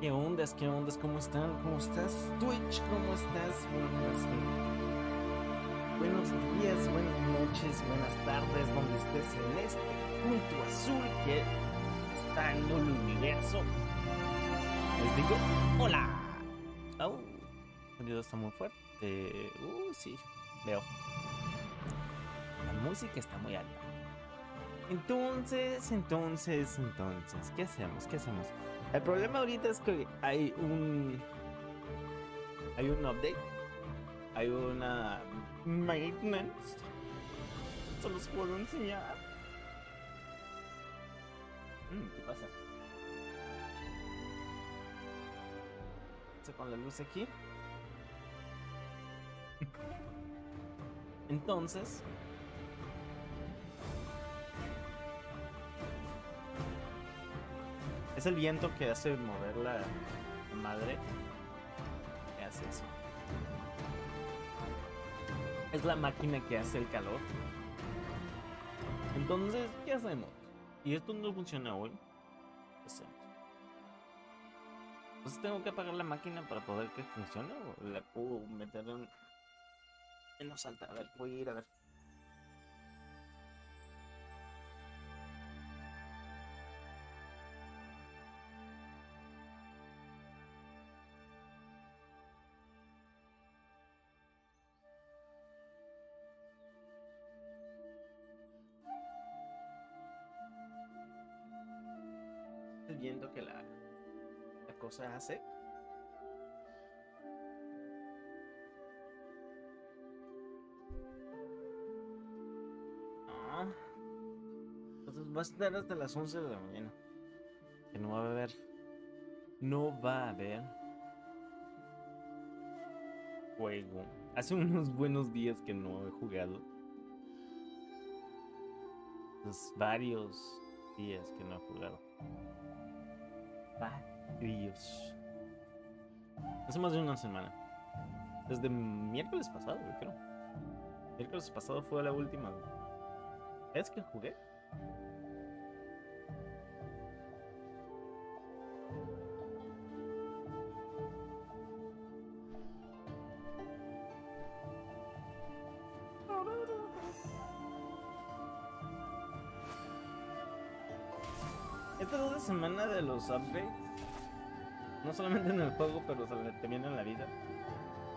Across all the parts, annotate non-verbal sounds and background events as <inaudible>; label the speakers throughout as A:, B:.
A: ¿Qué ondas? ¿Qué ondas? ¿Cómo están? ¿Cómo estás? Twitch, ¿cómo estás? Buenas, buenos días, buenas noches, buenas tardes, donde estés en este punto azul que está en el universo. Les digo, hola. Oh, el sonido está muy fuerte. Uh, sí, veo. La música está muy alta. Entonces, entonces, entonces, ¿qué hacemos? ¿Qué hacemos? El problema ahorita es que hay un. Hay un update. Hay una. Maintenance. Se los puedo enseñar. Mm, ¿Qué pasa? Con la luz aquí. <laughs> Entonces. Es el viento que hace mover la madre. ¿Qué hace eso? Es la máquina que hace el calor. Entonces, ¿qué hacemos? Y esto no funciona hoy. ¿Qué hacemos? Entonces tengo que apagar la máquina para poder que funcione o la puedo meter en, en los alta. A ver, voy a ir a ver. La cosa hace. Ah. Entonces va a estar hasta las 11 de la mañana. Que no va a haber. No va a haber. Juego. Hace unos buenos días que no he jugado. Pues varios días que no he jugado. Varios. Hace más de una semana. Desde miércoles pasado, yo creo. Miércoles pasado fue la última vez que jugué. Esta es una semana de los upgrades. No solamente en el juego, pero también en la vida.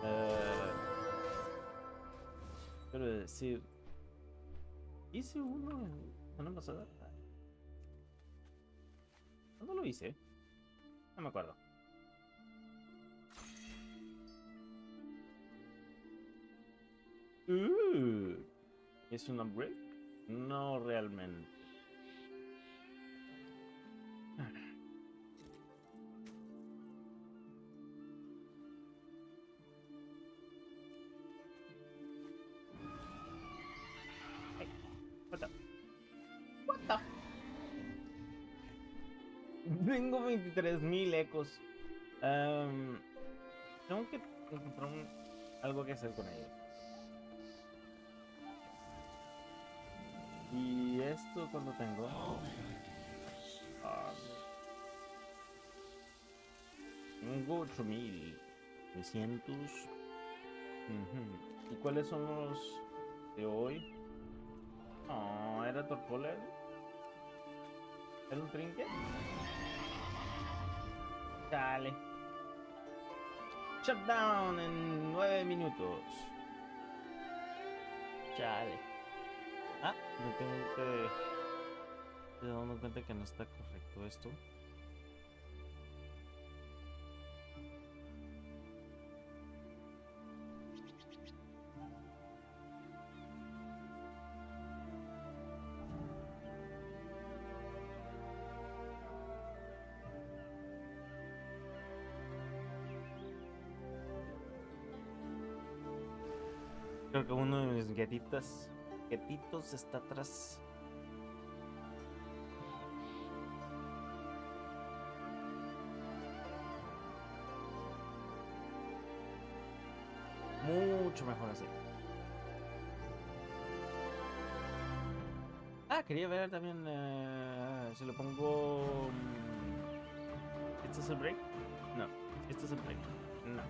A: Uh, pero decir. Hice uno una pasada. ¿Cuándo lo hice? No me acuerdo. Uh, ¿Es un upgrade? No realmente. Tengo 23.000 ecos. Um, tengo que encontrar un, algo que hacer con ellos. Y esto cuando tengo. Tengo 8300. ¿Y cuáles son los de hoy? No, era Torpoler. ¿Era un trinket? Dale. Shutdown en 9 minutos. Chale. Ah, me tengo que. Estoy dando cuenta que no está correcto esto. Gatitas, gatitos está atrás. Mucho mejor así. Ah, quería ver también eh, si lo pongo. ¿Este es el break? No. Este es el break. No.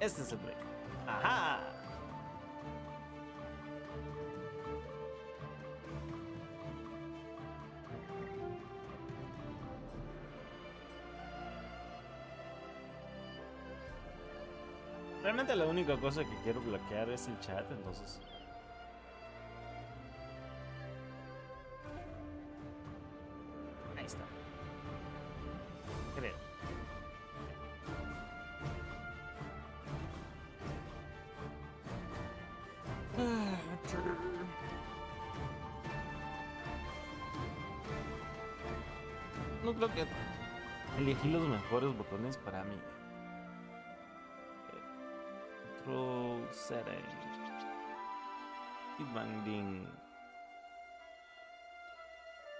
A: Este es el break. ¡Ajá! Realmente la única cosa que quiero bloquear es el chat, entonces... Ahí está. Creo. No creo que elegí los mejores botones para mí. Setting. Y binding.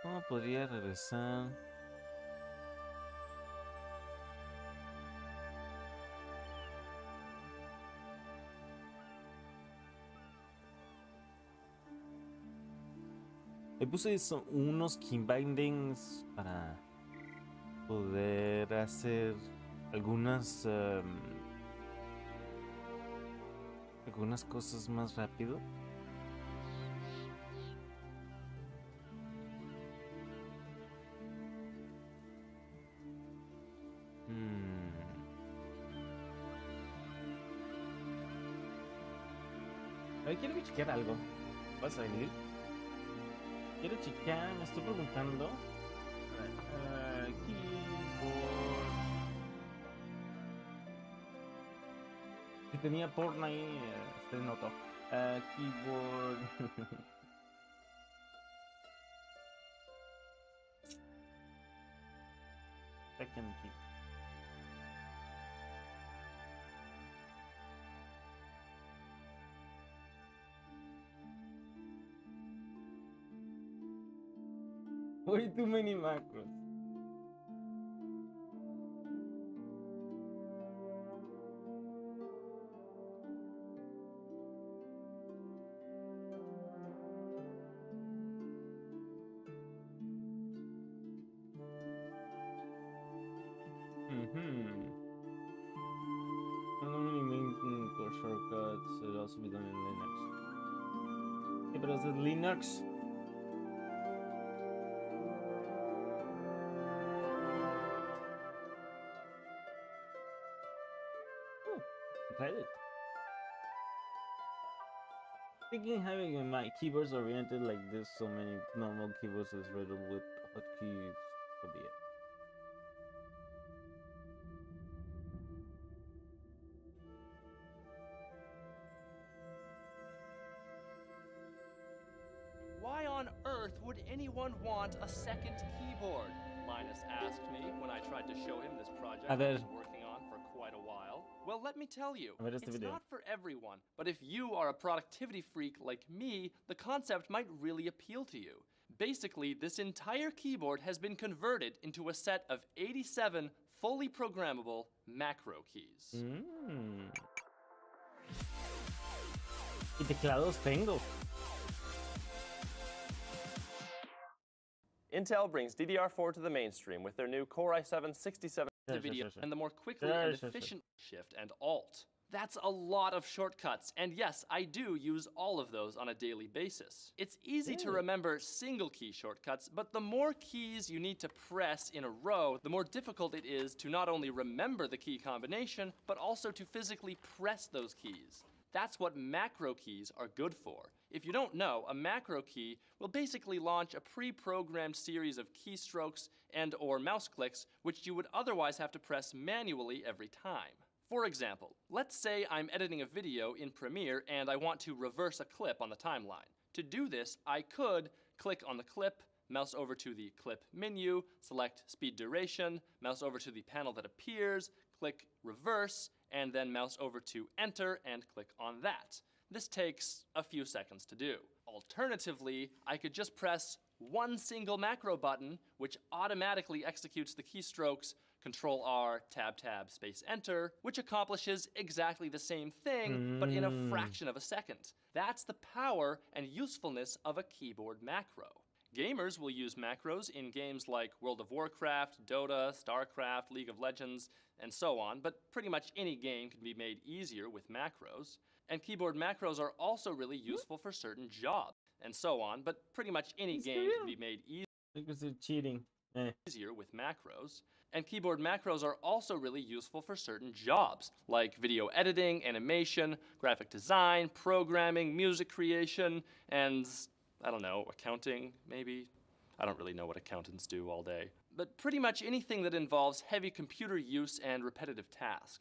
A: ¿Cómo podría regresar? Le puse eso- unos key bindings para poder hacer algunas em, algunas cosas más rápido. Hmm. Quiero chequear algo. ¿Vas a venir? Quiero chequear, me estoy preguntando. A ver, Si tenía porno ahí, eh, se notó. Eh, keyboard. Second key. Way too many macros. Having my keyboards oriented like this, so many normal keyboards is riddled with hotkeys
B: me tell you,
A: A ver
B: it's
A: video.
B: not for everyone, but if you are a productivity freak like me, the concept might really appeal to you. Basically, this entire keyboard has been converted into a set of 87 fully programmable macro keys.
A: Mm. Y teclados tengo.
B: Intel brings DDR4 to the mainstream with their new Core i7 67
A: Sure,
B: the video and the more quickly and efficient Shift and Alt. That's a lot of shortcuts, and yes, I do use all of those on a daily basis. It's easy to remember single key shortcuts, but the more keys you need to press in a row, the more difficult it is to not only remember the key combination, but also to physically press those keys. That's what macro keys are good for. If you don't know, a macro key will basically launch a pre-programmed series of keystrokes and or mouse clicks which you would otherwise have to press manually every time. For example, let's say I'm editing a video in Premiere and I want to reverse a clip on the timeline. To do this, I could click on the clip, mouse over to the clip menu, select speed duration, mouse over to the panel that appears, click reverse, and then mouse over to enter and click on that. This takes a few seconds to do. Alternatively, I could just press one single macro button, which automatically executes the keystrokes Control R, Tab Tab, Space Enter, which accomplishes exactly the same thing, but in a
A: Mm.
B: fraction of a second. That's the power and usefulness of a keyboard macro. Gamers will use macros in games like World of Warcraft, Dota, StarCraft, League of Legends, and so on, but pretty much any game can be made easier with macros. And keyboard macros are also really useful for certain jobs, and so on, but pretty much any game can be made easier
A: Because they're cheating. Eh.
B: easier with macros. And keyboard macros are also really useful for certain jobs, like video editing, animation, graphic design, programming, music creation, and I don't know, accounting, maybe? I don't really know what accountants do all day. But pretty much anything that involves heavy computer use and repetitive tasks.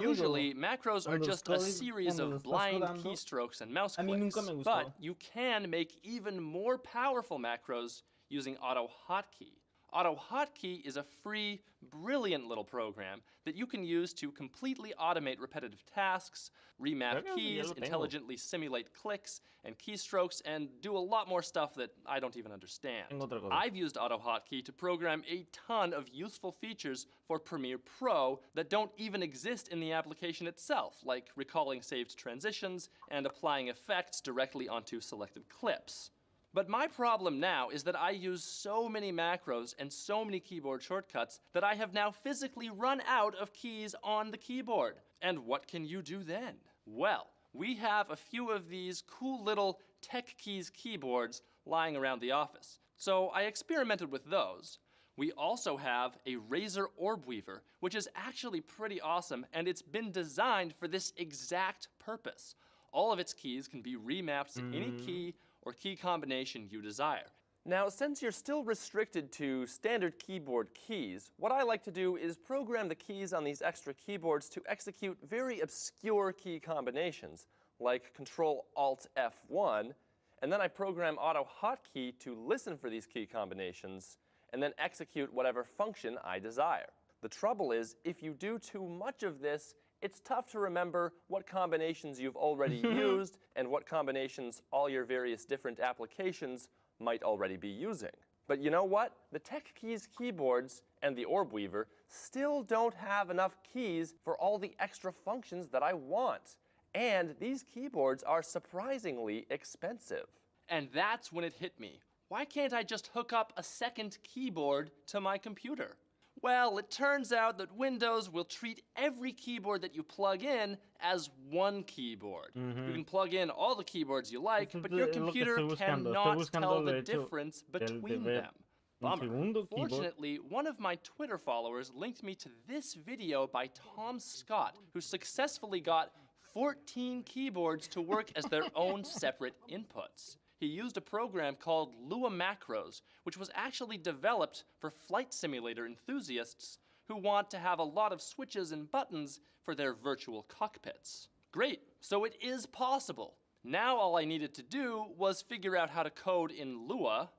B: Usually, macros are just a series of blind keystrokes and mouse clicks.
A: nunca me gustó.
B: But you can make even more powerful macros using Auto Hotkey. Auto Hotkey is a free, brilliant little program that you can use to completely automate repetitive tasks, remap
A: Creo que ya
B: keys, intelligently simulate clicks and keystrokes, and do a lot more stuff that I don't even understand.
A: Tengo otra cosa.
B: I've used Auto Hotkey to program a ton of useful features for Premiere Pro that don't even exist in the application itself, like recalling saved transitions and applying effects directly onto selected clips. But my problem now is that I use so many macros and so many keyboard shortcuts that I have now physically run out of keys on the keyboard. And what can you do then? Well, we have a few of these cool little Tech Keys keyboards lying around the office. So I experimented with those. We also have a Razer Orb Weaver, which is actually pretty awesome, and it's been designed for this exact purpose. All of its keys can be remapped to any mm. key or key combination you desire. Now, since you're still restricted to standard keyboard keys, what I like to do is program the keys on these extra keyboards to execute very obscure key combinations, like Control Alt F1, and then I program Auto Hotkey to listen for these key combinations and then execute whatever function I desire. The trouble is, if you do too much of this, it's tough to remember what combinations you've already <laughs> used and what combinations all your various different applications might already be using. But you know what? The Tech Keys keyboards and the Orb Weaver still don't have enough keys for all the extra functions that I want. And these keyboards are surprisingly expensive. And that's when it hit me. Why can't I just hook up a second keyboard to my computer? Well, it turns out that Windows will treat every keyboard that you plug in as one keyboard. You can plug in all the keyboards you like, but your computer
A: estoy buscando. Estoy
B: cannot tell the difference between them. Bummer. Fortunately, one of my Twitter followers linked me to this video by Tom Scott, who successfully got 14 keyboards to work as their own separate inputs. He used a program called Lua Macros, which was actually developed for flight simulator enthusiasts who want to have a lot of switches and buttons for their virtual cockpits. Great, so it is possible. Now all I needed to do was figure out how to code in Lua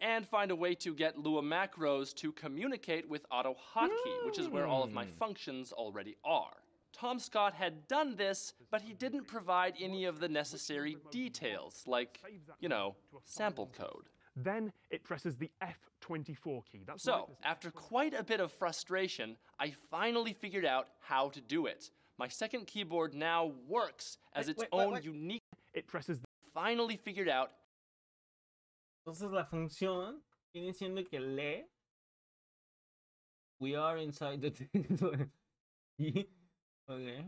B: and find a way to get Lua macros to communicate with Auto Hotkey, which is where all of my hmm. functions already are. Tom Scott had done this, but he didn't provide any of the necessary details, like, you know, sample code.
C: Then it presses the F24 key. That's
B: So,
C: right,
B: after quite a bit of frustration, I finally figured out how to do it. My second keyboard now works as
A: Wait,
B: its
A: wait, wait,
B: own
A: wait.
B: unique.
C: it presses the
B: Finally figured out
A: Entonces la función viene siendo que lee. We are inside the <laughs> y, okay.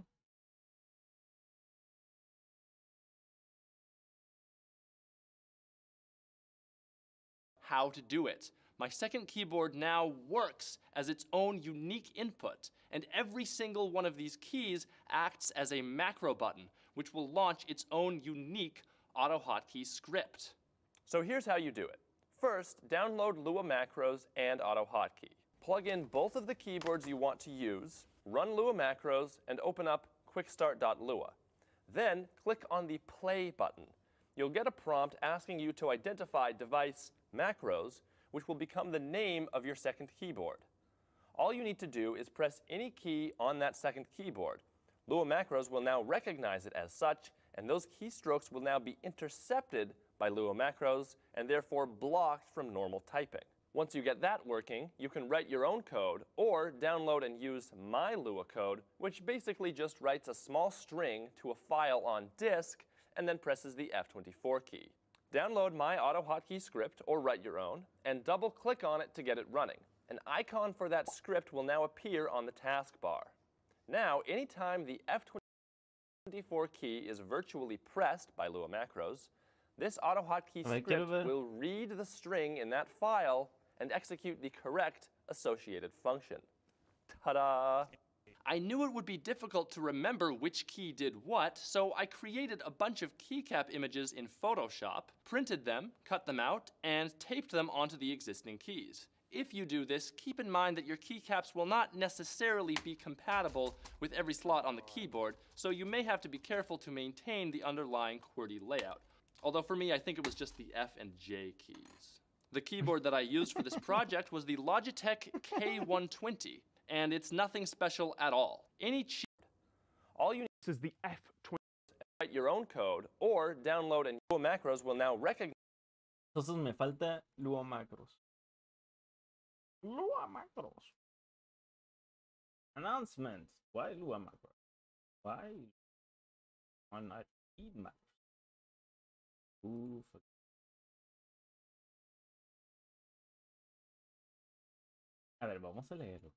B: how to do it. My second keyboard now works as its own unique input, and every single one of these keys acts as a macro button, which will launch its own unique auto hotkey script. So here's how you do it. First, download Lua macros and auto hotkey. Plug in both of the keyboards you want to use, run Lua macros, and open up quickstart.lua. Then click on the play button. You'll get a prompt asking you to identify device macros, which will become the name of your second keyboard. All you need to do is press any key on that second keyboard. Lua macros will now recognize it as such, and those keystrokes will now be intercepted by Lua macros and therefore blocked from normal typing. Once you get that working, you can write your own code or download and use my Lua code, which basically just writes a small string to a file on disk and then presses the F24 key. Download my AutoHotkey script or write your own and double click on it to get it running. An icon for that script will now appear on the taskbar. Now, anytime the F24 key is virtually pressed by Lua macros, this AutoHotkey
A: A ver, quiero
B: script will read the string in that file and execute the correct associated function. Ta-da! I knew it would be difficult to remember which key did what, so I created a bunch of keycap images in Photoshop, printed them, cut them out, and taped them onto the existing keys. If you do this, keep in mind that your keycaps will not necessarily be compatible with every slot on the keyboard, so you may have to be careful to maintain the underlying QWERTY layout. Although for me, I think it was just the F and J keys. The keyboard that I used for this project was the Logitech K120, and it's nothing special at all. Any cheap. All you need
C: is the F20.
B: write your own code or download and Lua macros will now recognize
A: Entonces me falta Lua Macros. Lua Macros. Announcements. Why Lua Macros? Why? Why not eat Macros? Uf. A ver, vamos a leerlo.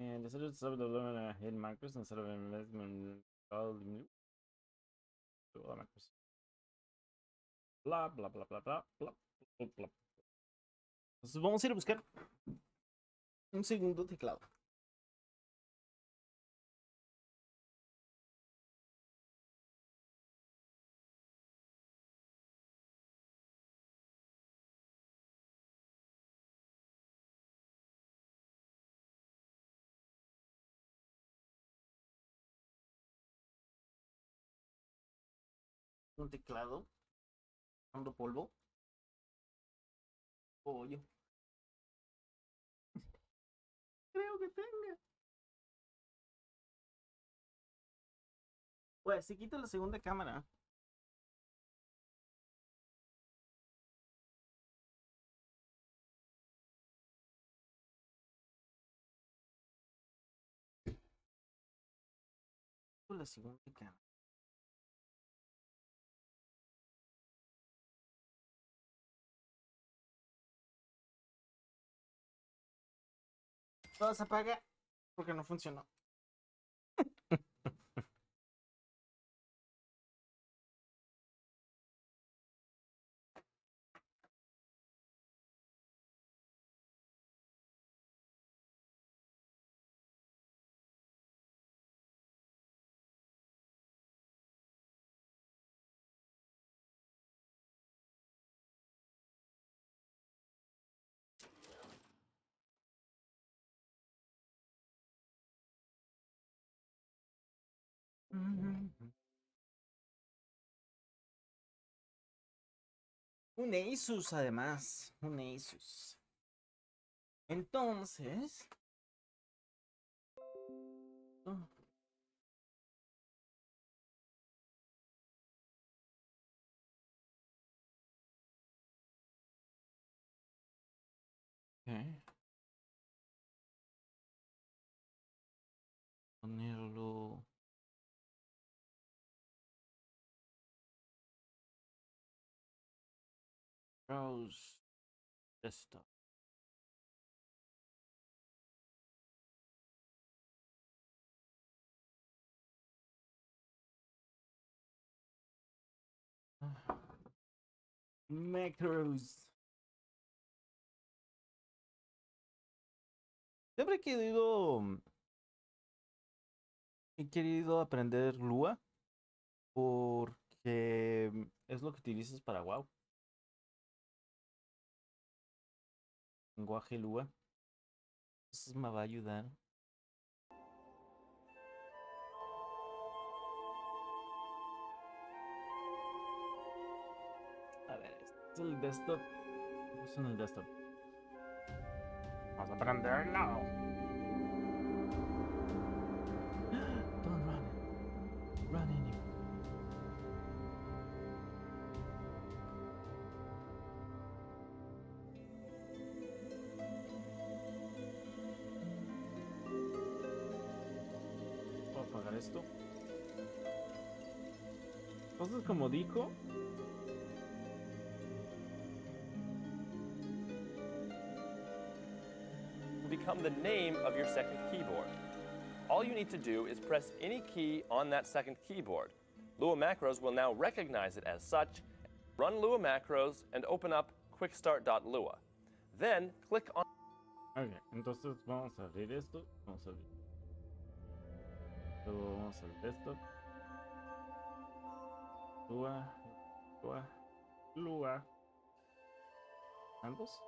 A: And the subject of the loan uh, hid macros instead of investment value. All macros. Bla, bla, bla, bla, bla, bla, bla, bla. Entonces vamos a ir a buscar un segundo teclado. Un teclado Dando polvo. Pollo. Creo que tenga. Pues si quito la segunda cámara. La segunda cámara. Todo se apaga porque no funcionó. <laughs> Un Asus además, un Asus. Entonces... Browse. <sighs> Macros. Siempre he querido. He querido aprender Lua. Porque es lo que utilizas para WoW. Lenguaje Lua. Eso me va a ayudar. A ver, este es el desktop. Es en el desktop. Vamos a aprenderlo. <gasps> Don't run. Run dico? Will
D: become the name of your second keyboard. All you need to do is press any key on that second keyboard. Lua Macros will now recognize it as such, run Lua Macros, and open up quickstart.lua. Then click on...
A: Ok, entonces vamos a abrir esto, vamos a abrir... Luego vamos al desktop. Lua. Lua. Lua. Ambos.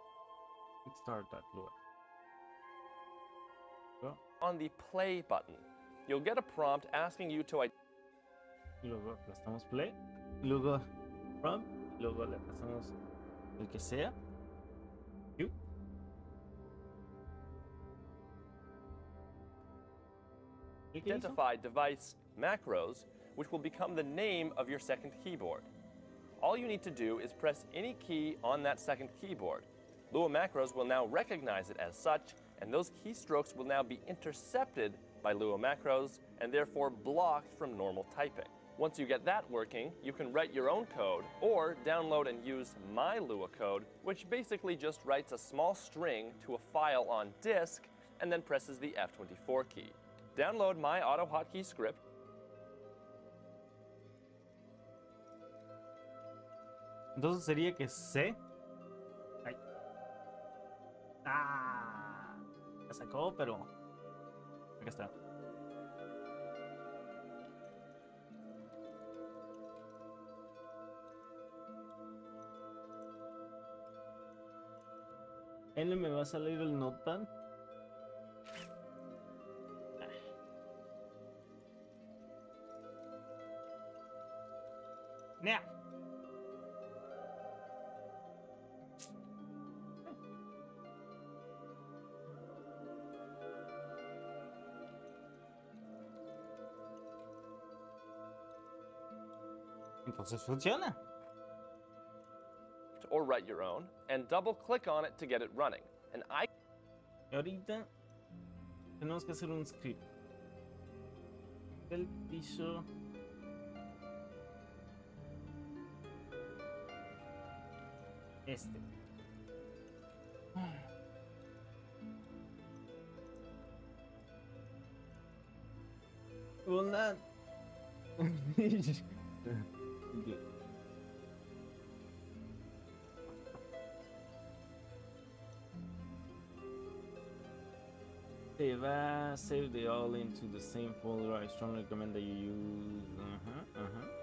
A: Kickstart.lua. Go.
D: on the play button. You'll get a prompt asking you to
A: Y luego aplastamos play. y Luego prompt. Luego le pasamos el que sea. Q. ¿Y qué hizo?
D: identify device macros, which will become the name of your second keyboard. All you need to do is press any key on that second keyboard. Lua Macros will now recognize it as such, and those keystrokes will now be intercepted by Lua Macros and therefore blocked from normal typing. Once you get that working, you can write your own code or download and use my Lua code, which basically just writes a small string to a file on disk and then presses the F24 key. Download my AutoHotkey script
A: Entonces sería que C. Ay. Ah. La sacó, pero. Acá está. N me va a salir el notepad. Entonces funciona.
D: or write your own, and double click on it to get it running. And I
A: Y ahorita tenemos que hacer un script. El piso. Este. <sighs> Una. <laughs> <laughs> Te va a save the all into the same folder. I strongly recommend that you use. Ajá, ajá. Ok.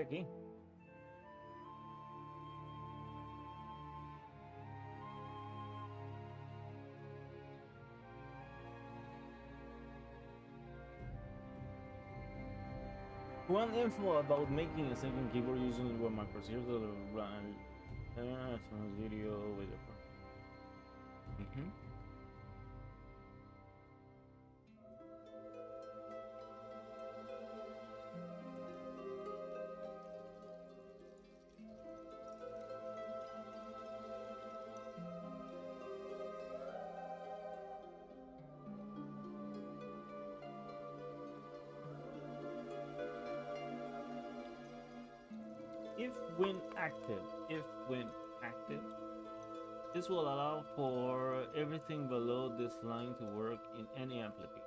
A: ¿Puedo abrir aquí? One info about making a second keyboard using Lua macros. Here's the run. Uh, from video with the. Mhm. if active, if when active, this will allow for everything below this line to work in any application.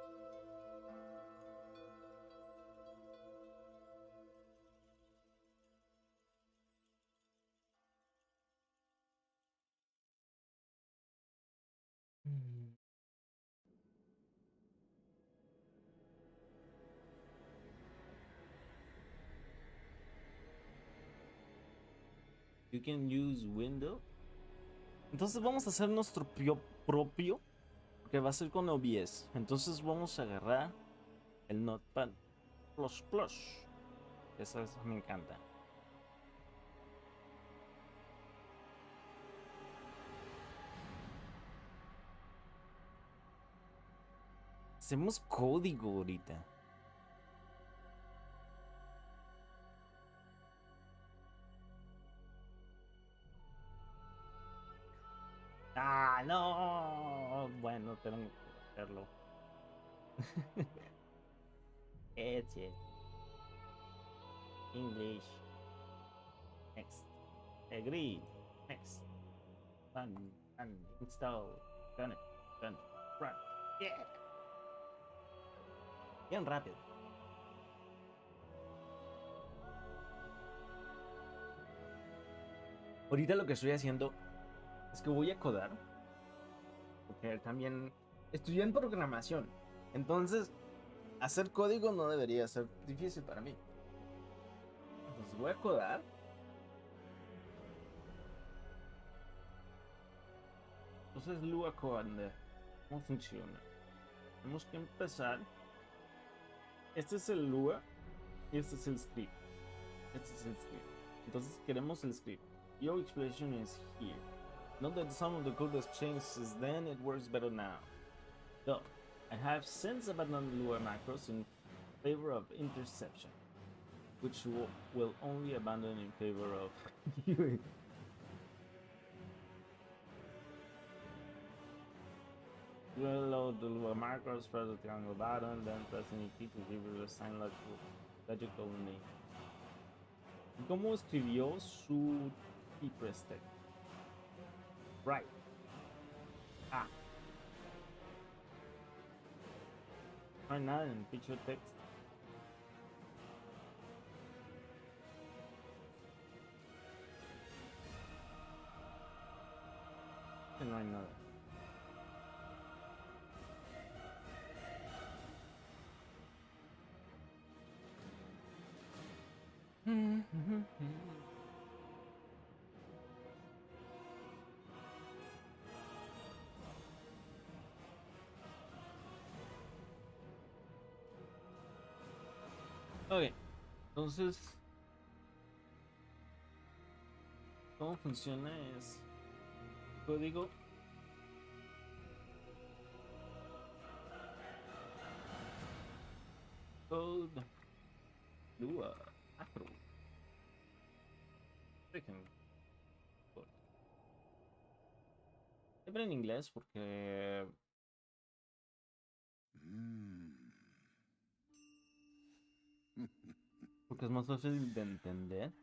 A: Can use window. Entonces vamos a hacer nuestro propio, que va a ser con OBS. Entonces vamos a agarrar el Notepad Plus Plus. Esa es- me encanta. Hacemos código ahorita. Hacerlo. <laughs> English. Next. Agree. Next. Run. Run. Install. Done. Done. Run. Yeah. Bien rápido. Ahorita lo que estoy haciendo es que voy a codar. Porque también estudié en programación. Entonces, hacer código no debería ser difícil para mí. Entonces voy a codar. Entonces, Lua ¿cómo funciona? Tenemos que empezar. Este es el Lua y este es el script. Este es el script. Entonces queremos el script. Your expression is here. Note that some of the code has changed since then, it works better now. Though, I have since abandoned Lua macros in favor of interception, which will, only abandon in favor of <laughs> We'll load the Lua macros, press the triangle button, then press any key to give you a sign logical, logical name. ¿Cómo escribió su press text? Right. No hay nada en picture text. No hay nada. Ok, entonces, ¿cómo funciona? Es código. Code Lua. Dejen. Siempre en inglés porque porque es más fácil de entender.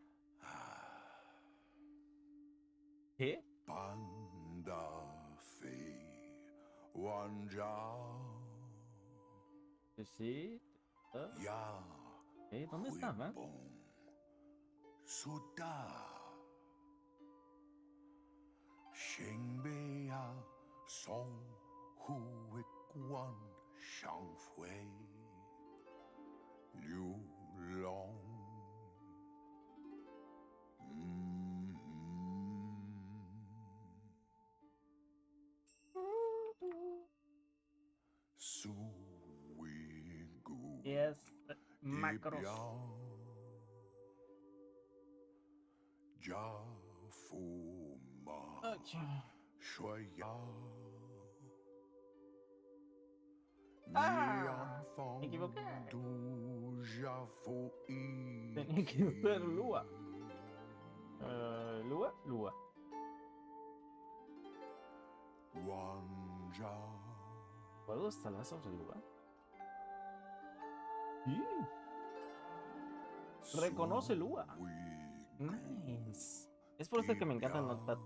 A: ¿Qué?
E: Panda Fe
A: Que sí. ¿Ah?
E: Ya
A: ¿Eh? ¿Dónde estaba?
E: Huipon Suda Shengbea Song Hu Quan Shang Fui
A: macros.
E: Ja Fu Ma
A: Ay,
E: Shui Ya
A: Ah, me equivoqué.
E: Du Ja Fu I
A: Tenía que ser Lua. Eh, Lua, Lua.
E: Wan Ja
A: ¿Puedo instalar sobre Lua? Sí. Reconoce Lua. Nice. Es por eso que me encanta Notepad++.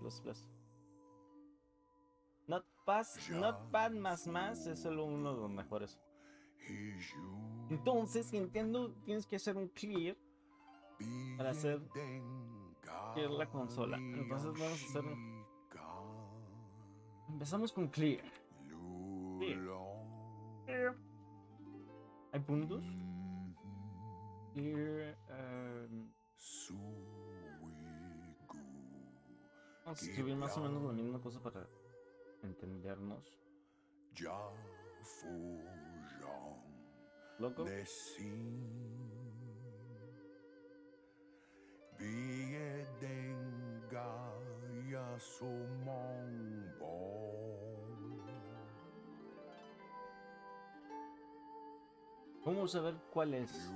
A: Notepad, Notepad más más es solo uno de los mejores. Entonces, Nintendo tienes que hacer un clear para hacer clear la consola. Entonces vamos a hacer un- Empezamos con clear. Clear. ¿Hay puntos? Clear. em, vamos a escribir más o menos la misma cosa para entendernos.
E: Zhang
A: Loco.
E: Bie Denga Ya Bong
A: ¿Cómo saber cuál es?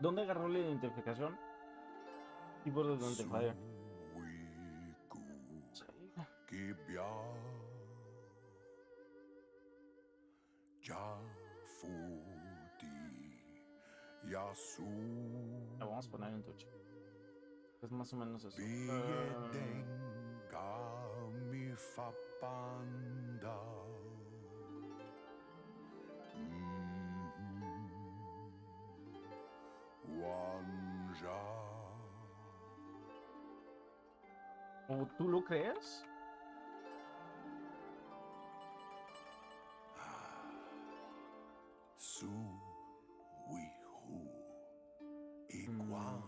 A: ¿Dónde agarró la identificación? Tipo de identifier. La vamos a poner en Twitch. Es más o menos eso. ¿O tú lo crees?
E: Su wihu. Ikwan.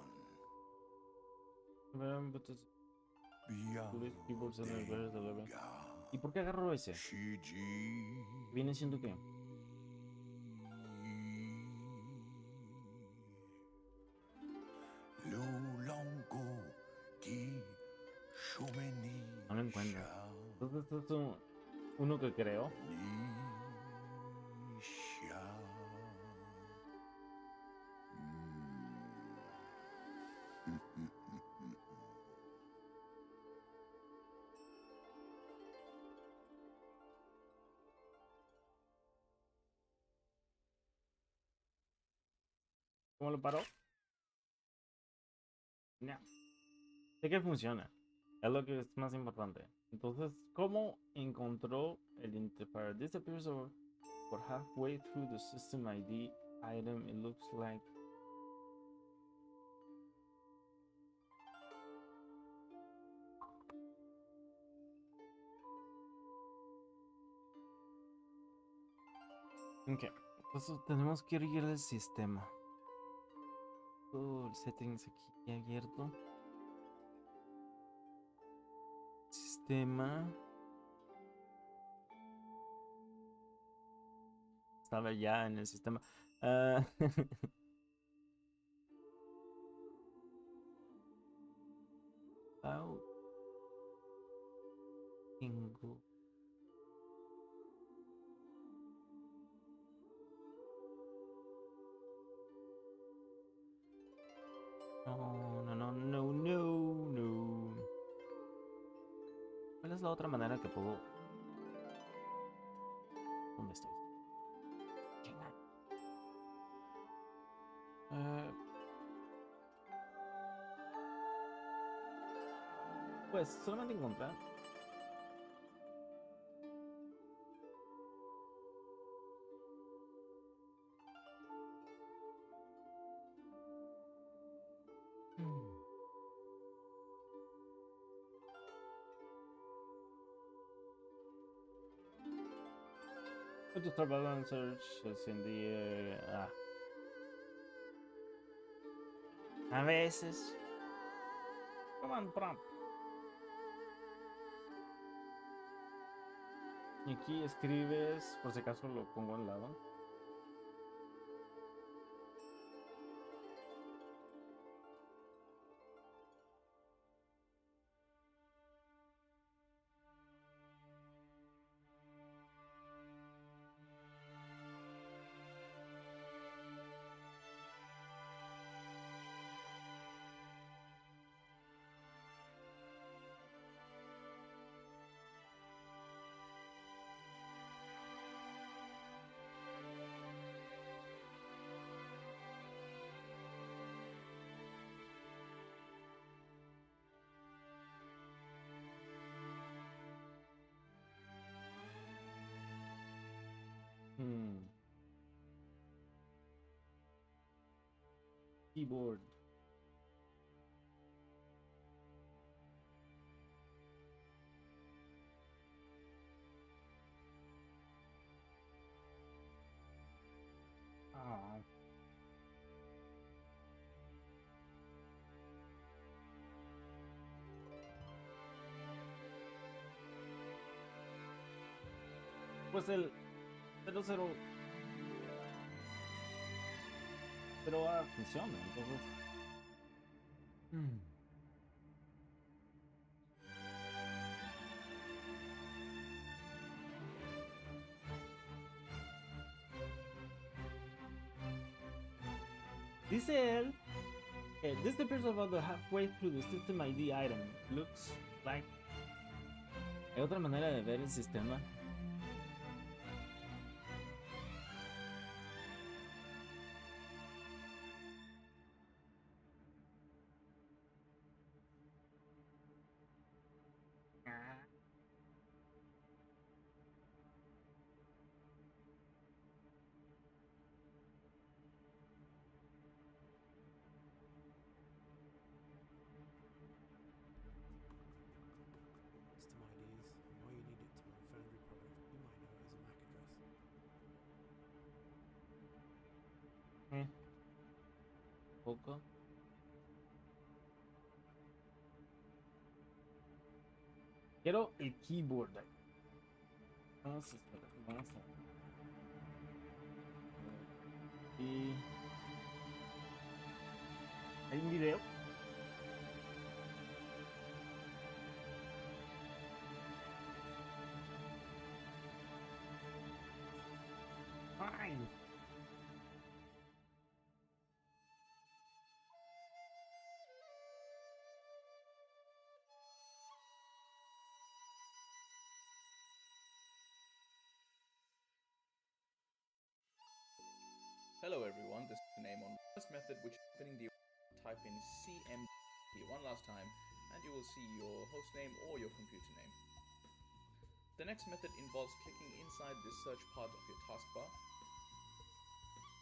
A: Ven, but it's-
E: Bia.
A: Police keyboards and the various delivery.
E: denga.
A: ¿Y por qué agarró ese?
E: Shiji.
A: ¿Viene siendo qué? Entonces, esto es un- uno que creo. ¿Cómo lo paró? Ya. Sé que funciona. Es lo que es más importante. Entonces, ¿cómo encontró el identifier? This appears over for halfway through the system ID item. It looks like. Ok. Entonces tenemos que ir al sistema. Todo el settings aquí abierto. Sistema. Estaba ya en el sistema. Ah, <laughs> How tengo otra manera que puedo? ¿Dónde estoy? Eh, Pues solamente encontrar. Button and search ah. A veces. Command prompt. Y aquí escribes, por si acaso lo pongo al lado. Hmm. Keyboard. Ah. pero se lo... Pero ahora funciona, entonces... Hmm. Dice él, eh, this appears about the halfway through the system ID item. Looks like... Hay otra manera de ver el sistema Quiero el keyboard. Vamos a esperar, vamos a. Y. ¿Hay un video? Ay.
F: Hello everyone, this is the name on first method which is opening the type in CM one last time and you will see your host name or your computer name. The next method involves clicking inside the search part of your taskbar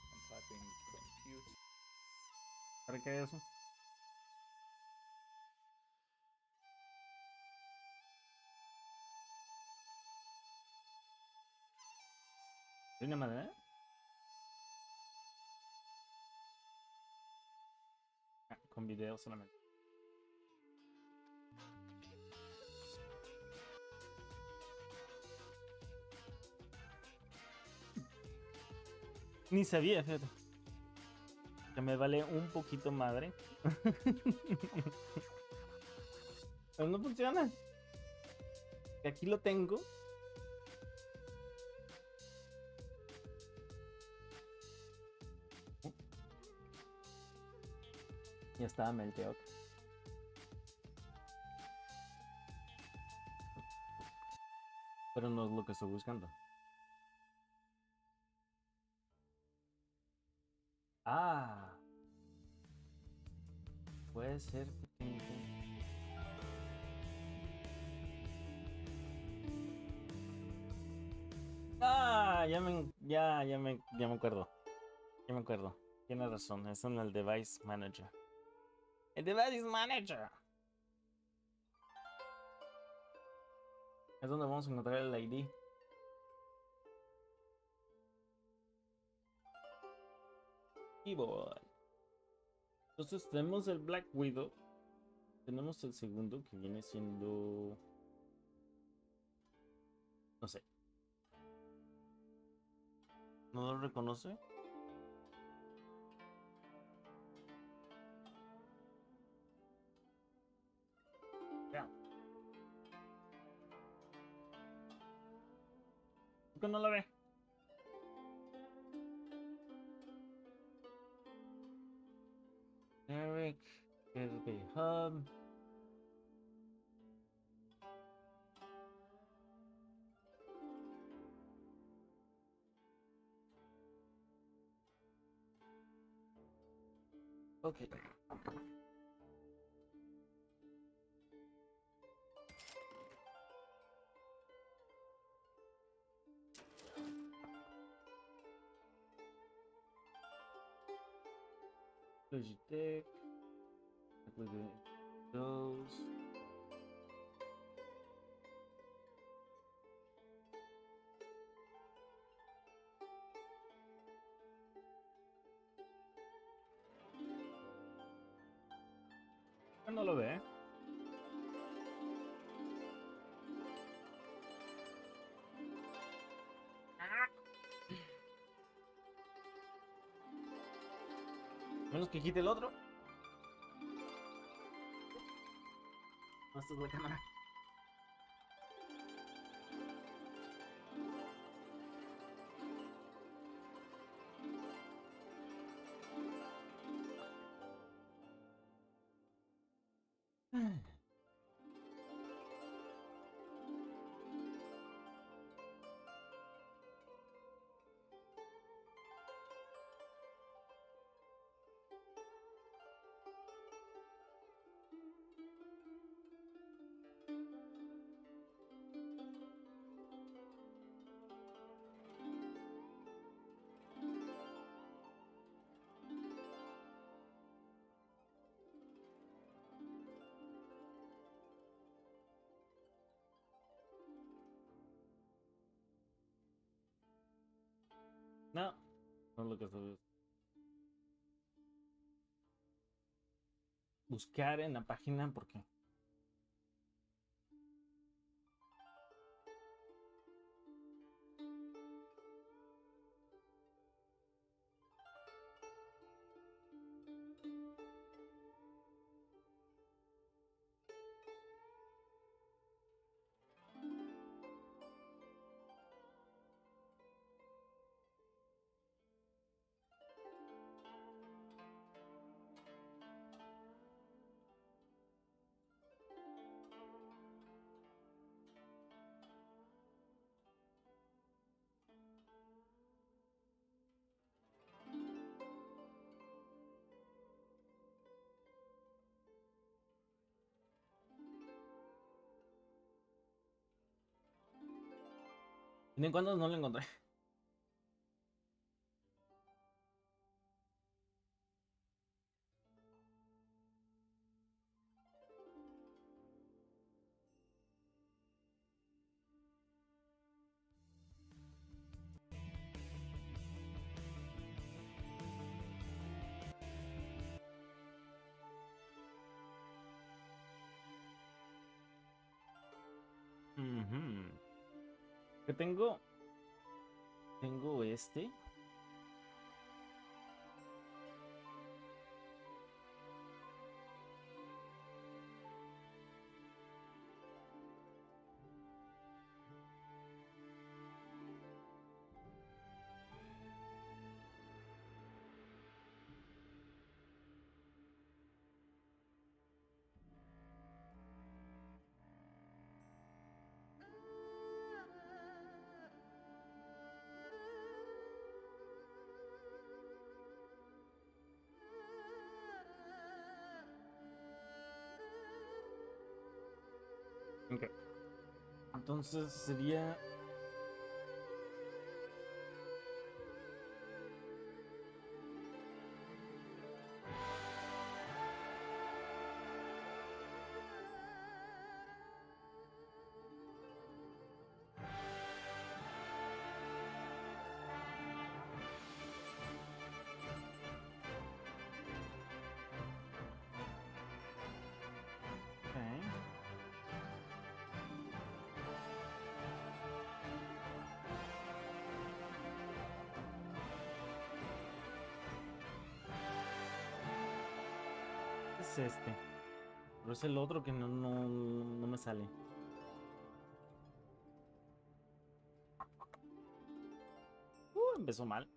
F: and typing compute
A: ¿Para qué eso? ¿Hay una? Con video solamente. Ni sabía, fíjate. Me vale un poquito madre. <laughs> Pero no funciona. Aquí lo tengo. Ya estaba melteado. Pero no es lo que estoy buscando. Ah. Puede ser que. Ah, ya me, ya, ya me, ya me acuerdo. Ya me acuerdo. Tienes razón, es en el Device Manager. El Device Manager. Es donde vamos a encontrar el ID. Keyboard. Entonces tenemos el Black Widow. Tenemos el segundo que viene siendo... No sé. ¿No lo reconoce? ¿Por qué no lo ve? Eric, Kirby Hub. Okay. because you dick. I believe it goes. No lo ve. Menos que quite el otro. No, esta es la cámara. No lo que bus- buscar en la página porque ¿Tienen cuántos no lo encontré? Tengo. Tengo este. Entonces sería. Es este. Pero es el otro que no, no, no me sale. Uh, empezó mal.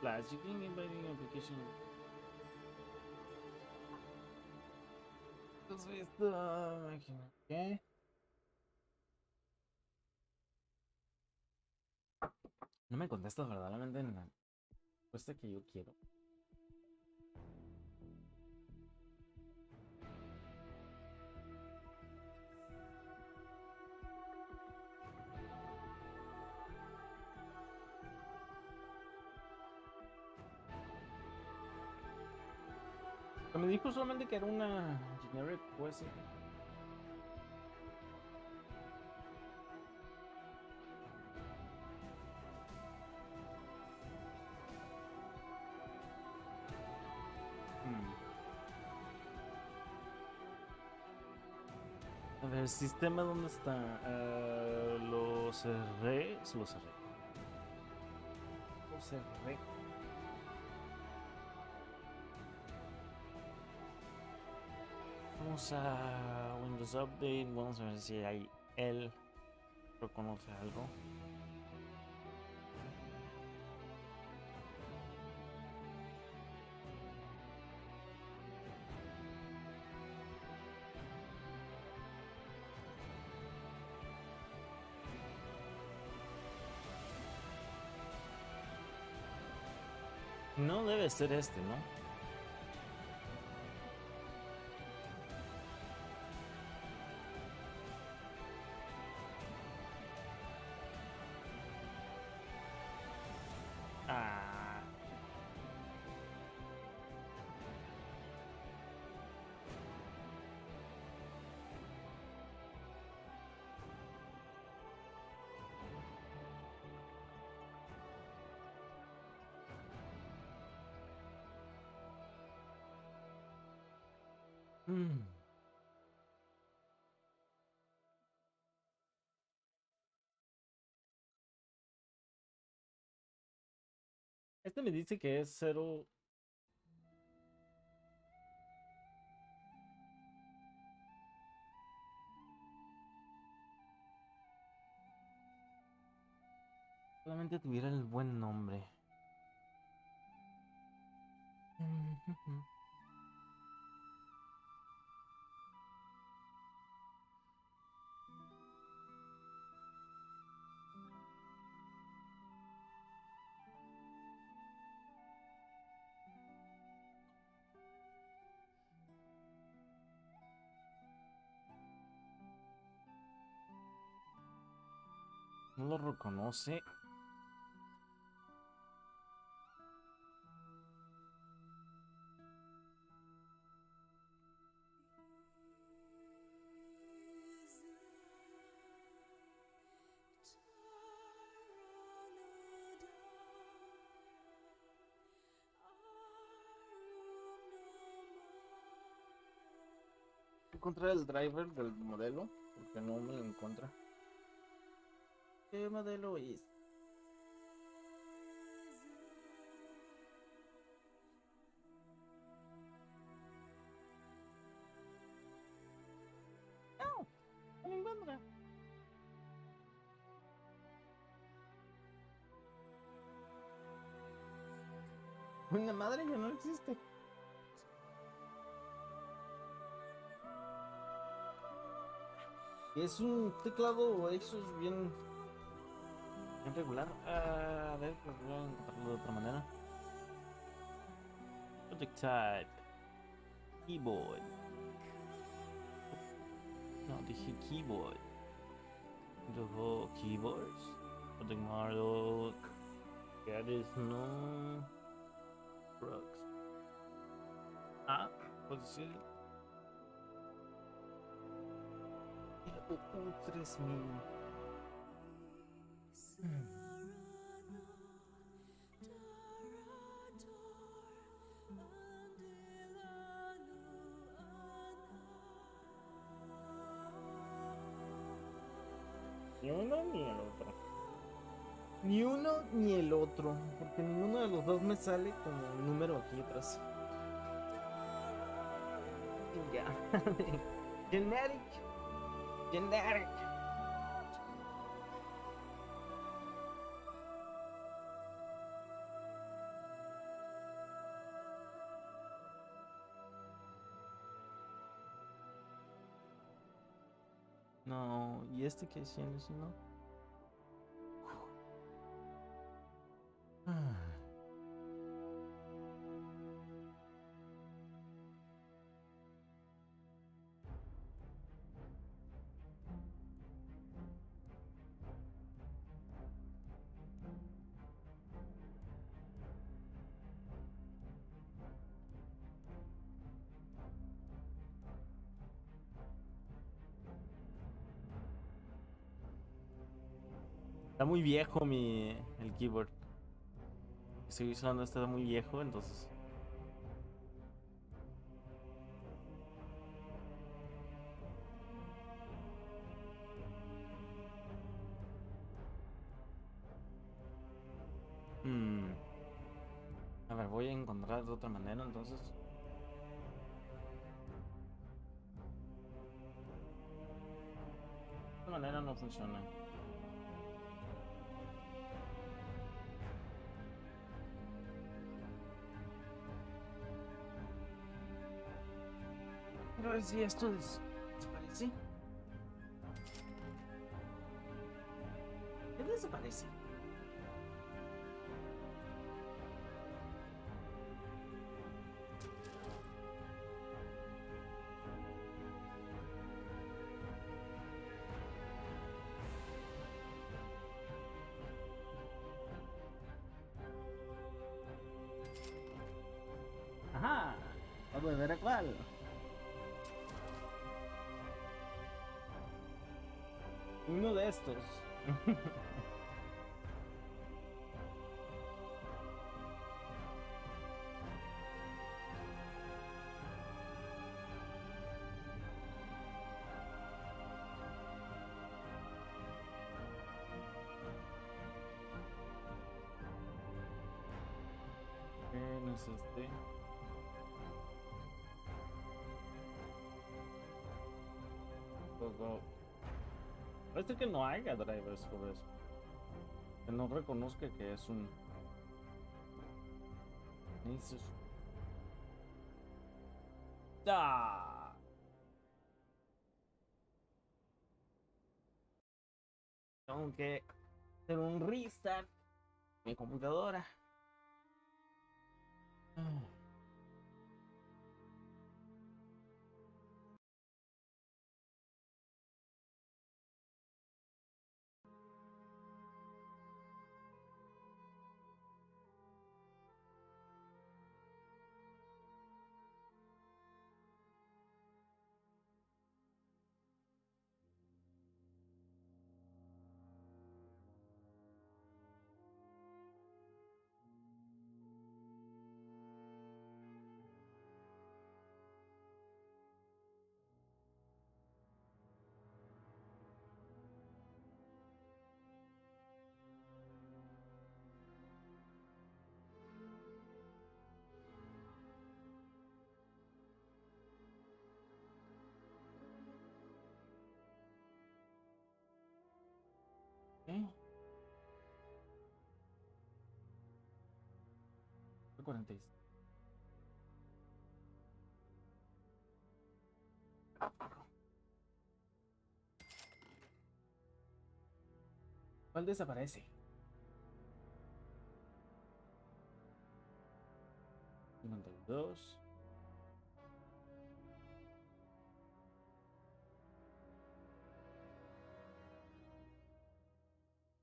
A: Flash, you can invite in application. Entonces, esta máquina, ¿qué? No me contestas verdaderamente en la respuesta que yo quiero. Dijo solamente que era una generic pues. A ver, sistema, ¿dónde está? Ah, lo cerré. Lo cerré. Lo cerré. Vamos a Windows Update, vamos a ver si hay él reconoce algo. No debe ser este, ¿no? Este me dice que es cero. Solamente tuviera el buen nombre. No lo reconoce. Encontrar el driver del modelo porque no me lo encuentra. No lo encuentra. Una madre ya no existe. Es un teclado Exos bien bien regular. Ah, a ver, voy a encontrarlo de otra manera. Project type. Keyboard. No, dije keyboard. Luego keyboards. Project model. That is no. Drugs. Ah, ser. Un 3000. Ni uno ni el otro. Ni uno ni el otro. Porque ninguno de los dos me sale como número aquí atrás. Ya. <laughs> Generic. Generic. No, ¿y este qué muy viejo mi el keyboard. Estoy usando está muy viejo, entonces. Pues si esto desaparece? ¿Qué desaparece? Ajá, a volver a cuál. Uno <laughs> Que no haya drivers por eso. Que no reconozca que es un. ¡Ah! Tengo que un restart mi computadora. Ah. 46. ¿Cuál desaparece? Dos.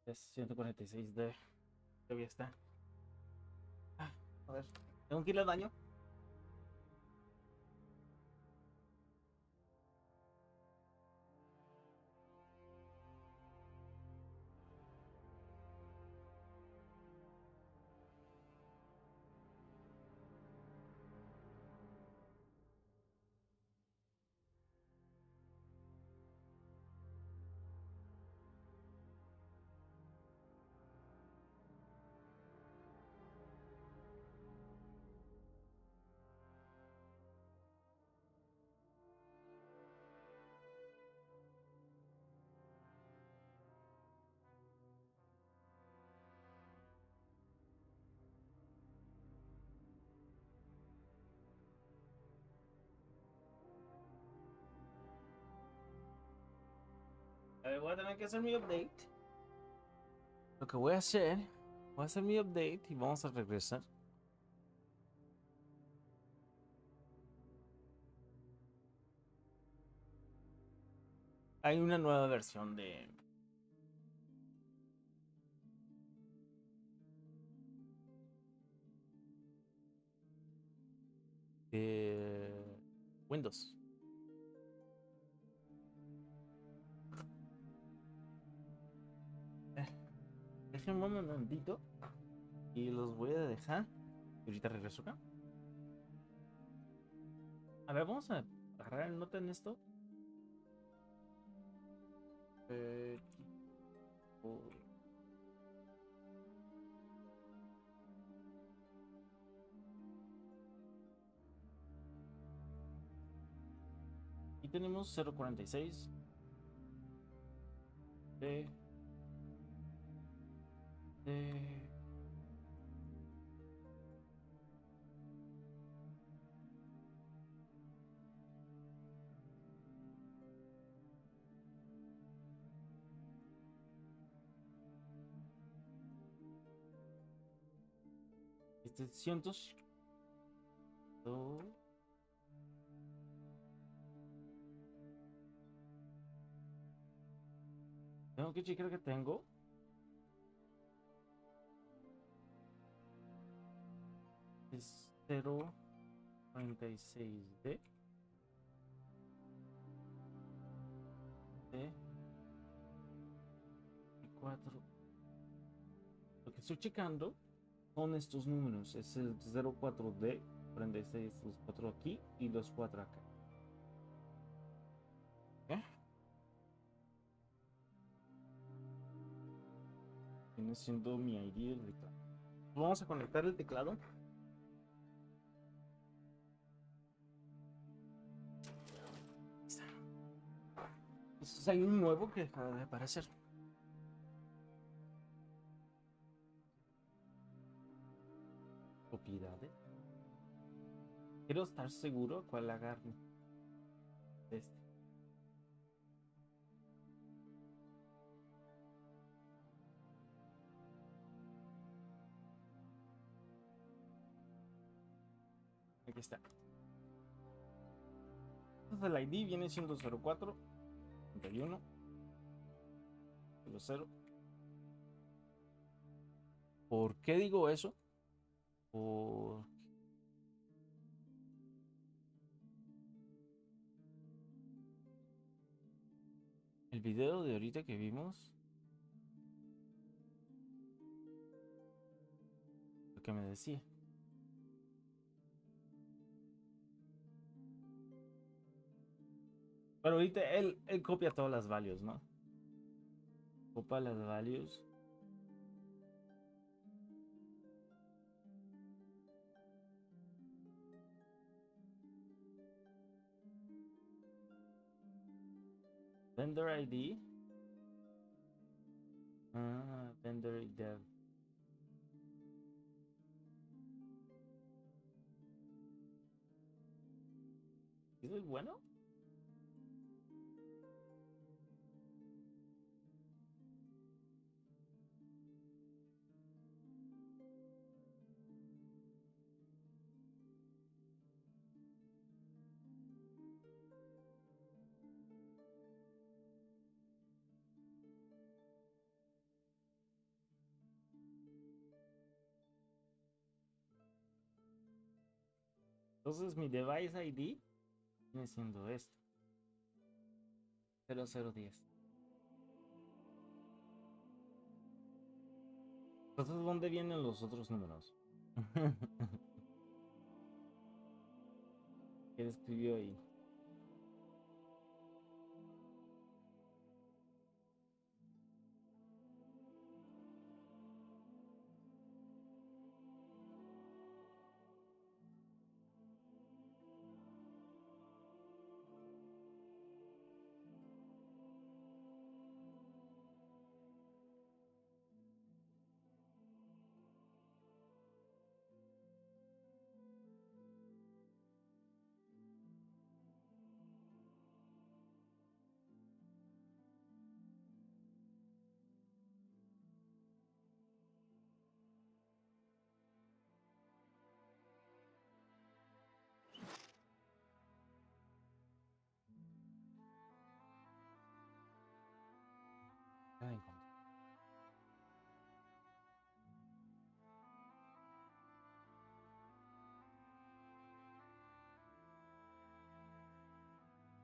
A: Es 146 de... Todavía está. Ver. ¿Tengo que ir al baño? A ver, voy a tener que hacer mi update. Lo que voy a hacer, voy a hacer mi update y vamos a regresar. Hay una nueva versión de... Windows. Déjenme un momentito y los voy a dejar. Y ahorita regreso acá. A ver, vamos a agarrar el nota en esto. Eh, tipo- Y tenemos 046 de de este cientos. Do- tengo que checar que tengo es cero 46D. D. y 4. Lo que estoy checando son estos números. Es el 04D, 46, los 4 aquí y los 4 acá. Viene siendo mi ID del teclado. Vamos a conectar el teclado. Entonces hay un nuevo que acaba de aparecer. Propiedades. Quiero estar seguro cuál agarre. Este. Aquí está. Entonces el ID viene siendo 04 31 00. ¿Por qué digo eso? El video de ahorita que vimos lo que me decía. Pero ahorita él, él copia todas las values, ¿no? Copia las values. Vendor ID. Ah, vendor dev. ¿Eso es bueno? Entonces mi device ID viene siendo esto. 0010. Entonces, ¿dónde vienen los otros números? <laughs> ¿Quién escribió ahí?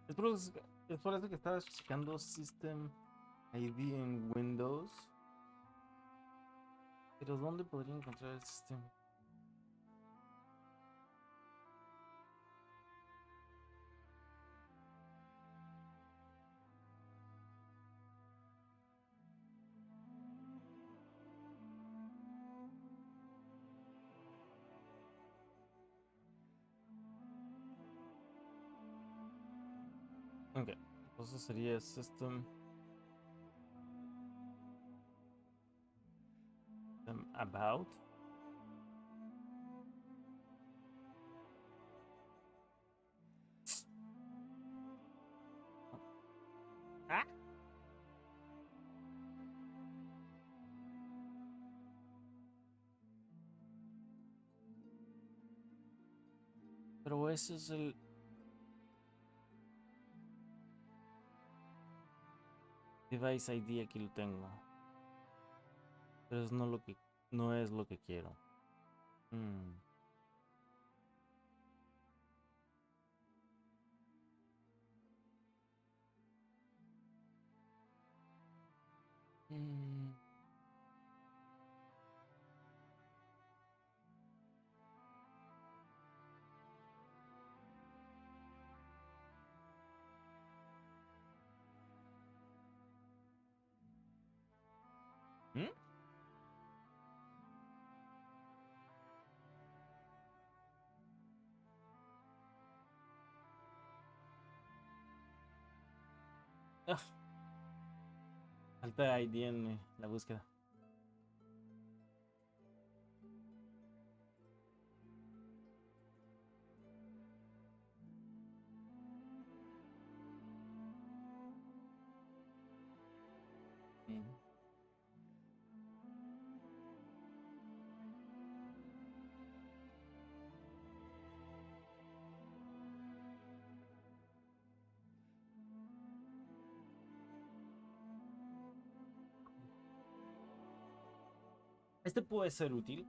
A: Es es por eso que estaba checando System ID en Windows. Pero ¿dónde podría encontrar el sistema? Sería System. System About. Ah. Pero ese es el Device ID aquí lo tengo. Pero es no lo que no es lo que quiero. Hmm. Falta ID en eh, la búsqueda. Este puede ser útil.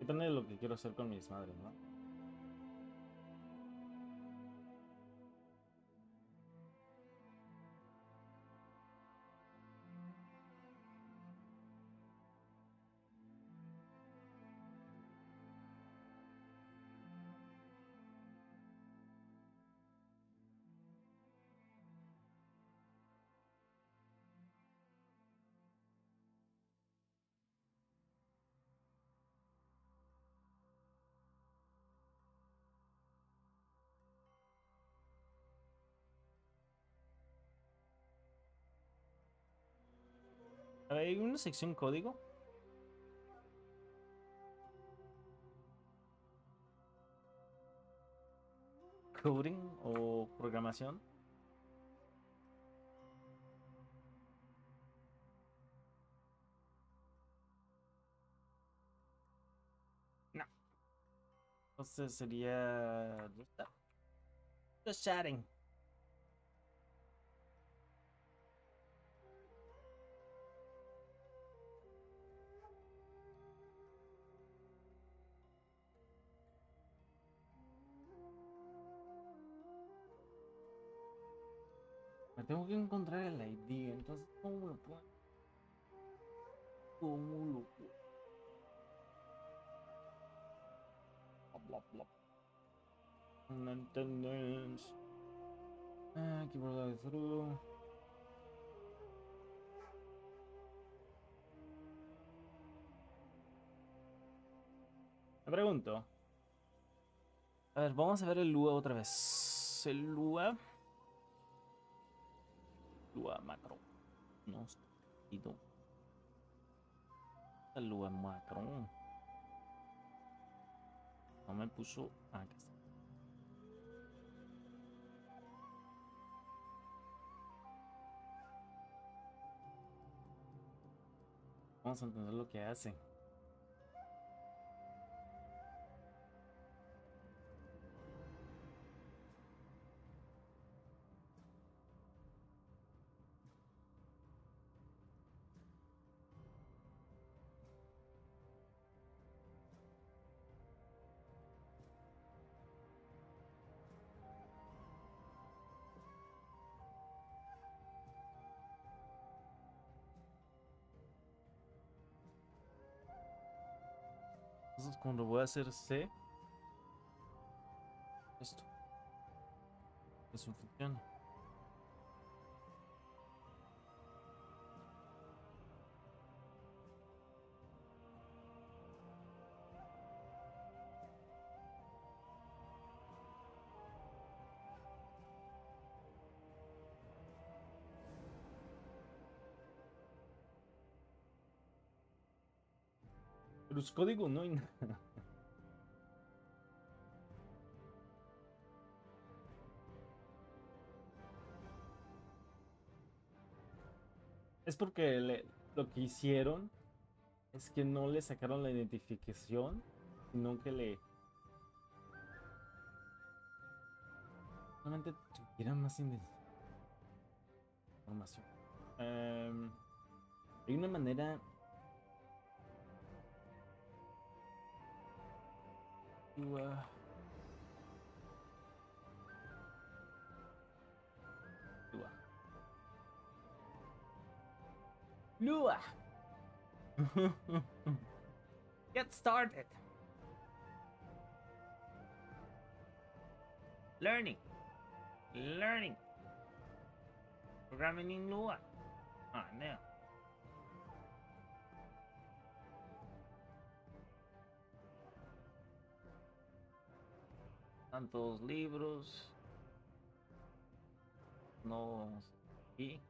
A: Depende de lo que quiero hacer con mis madres, ¿no? ¿Hay una sección código? Coding o programación. No. Entonces sería... Just chatting. Me tengo que encontrar el ID, entonces ¿cómo lo puedo? ¿Cómo lo puedo? Bla, bla, bla. Maintenance. Ah, keyboard through. Me pregunto. A ver, vamos a ver el Lua otra vez. El Lua. Lua macro. No ido. El Lua macro. No me puso. Ah, está. Vamos a entender lo que hace. Cuando voy a hacer C, esto, eso funciona. Pero es código no hay nada. Es porque le- lo que hicieron es que no le sacaron la identificación, sino que le... Solamente tuvieran más información. Em, hay una manera Ua. Ua. Lua. <laughs> Get started. Learning. Learning. Programming in Lua. Ah, no. Tantos libros. No. ¿Y?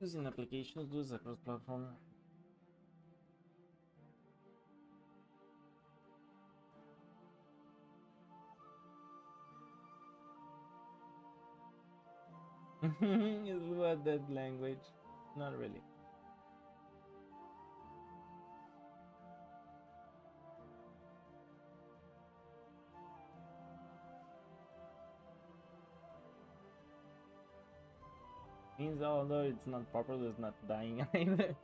A: Using applications do across platform. <laughs> is what that language? Not really. Means although it's not popular, it's not dying <laughs> either.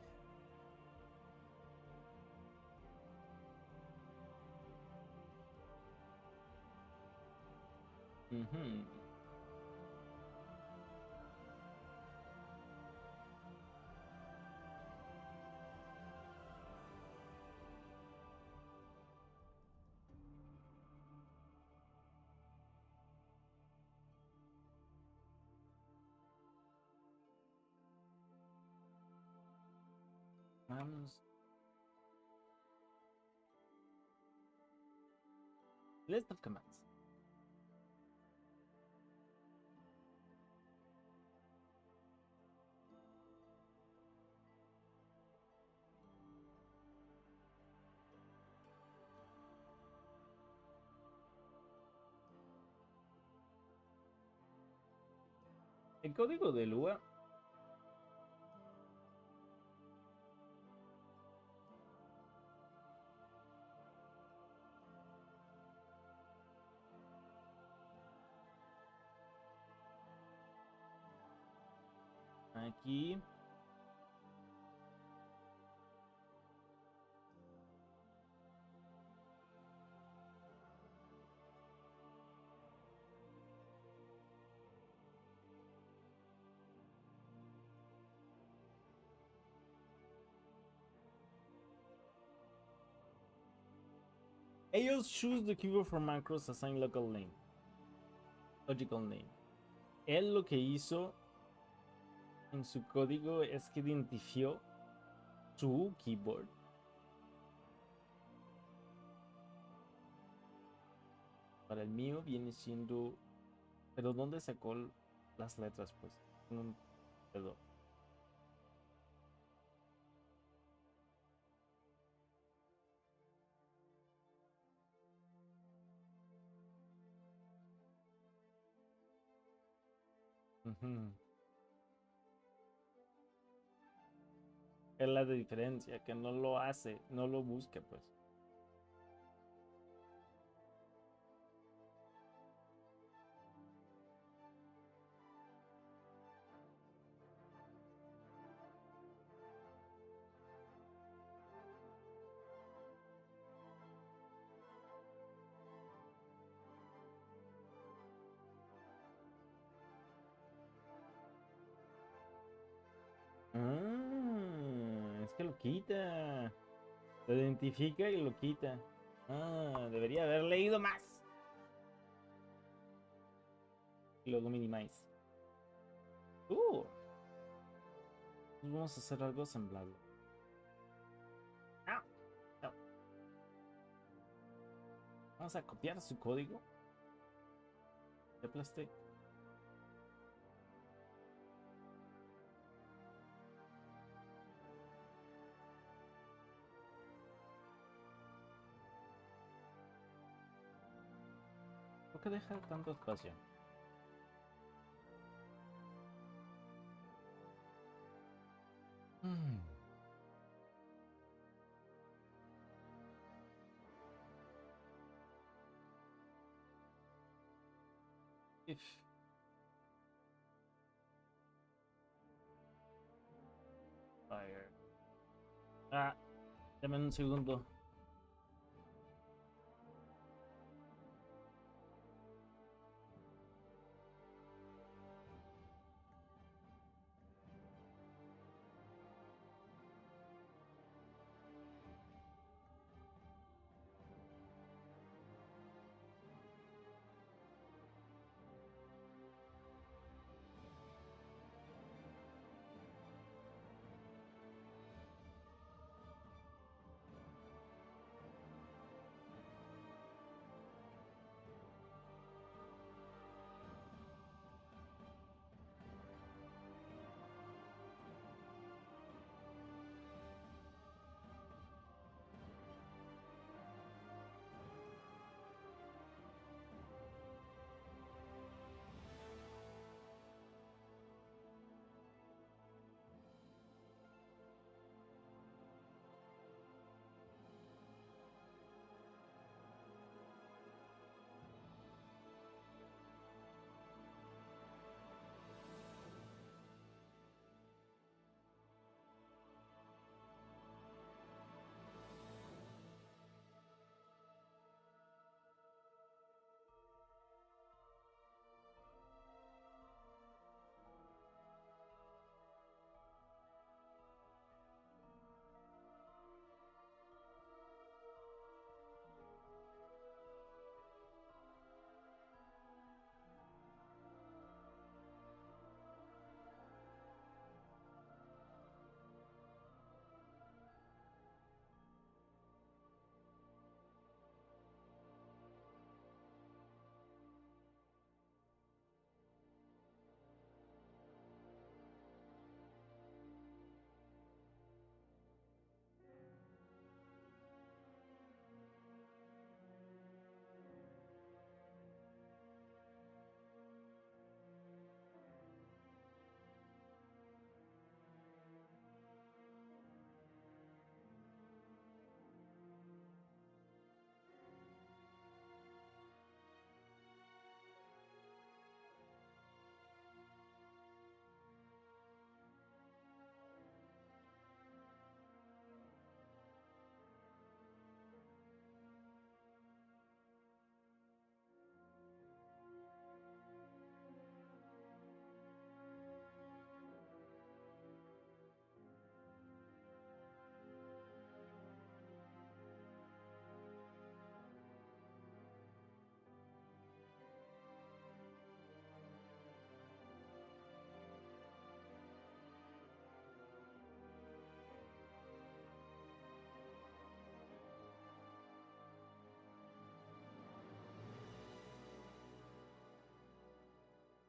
A: Mm-hmm. Vamos. List of commands. El código de Lua Aquí. Ellos choose the keyboard for macros assign local name. Logical name. Él lo que hizo en su código es que identifició su keyboard. Para el mío viene siendo... Pero ¿dónde sacó las letras? Pues no. Ujú. Es la diferencia, que no lo hace, no lo busca, pues. Identifica y lo quita. Ah, debería haber leído más. Y luego minimize. Uh. Vamos a hacer algo semblable. Ah. Vamos a copiar su código. De plástico. ¿Por qué deja tanto espacio? Mm. If Fire. Ah, dame un segundo.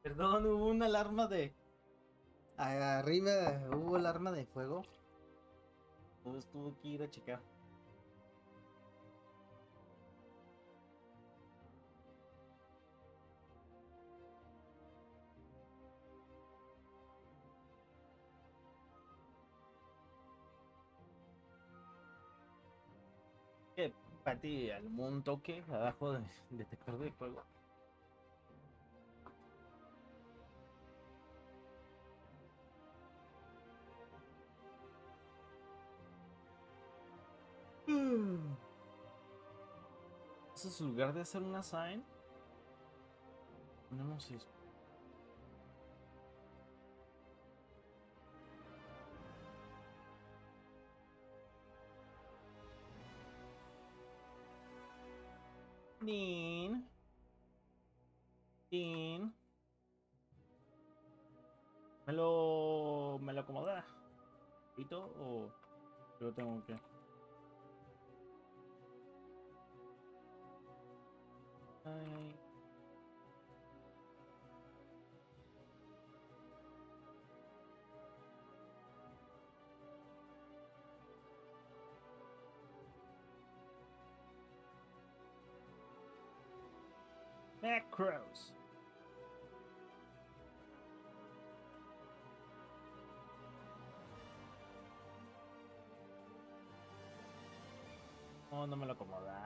A: Perdón, hubo una alarma de. Arriba hubo alarma de fuego. Entonces tuve que ir a checar. Que Pati, algún toque abajo del detector de fuego. Entonces, en lugar de hacer una sign, ponemos esto. Din. Din. ¿Me lo, me lo acomoda? ¿Poquito o yo tengo que...? Ay. Macros. Oh, no me lo acomoda.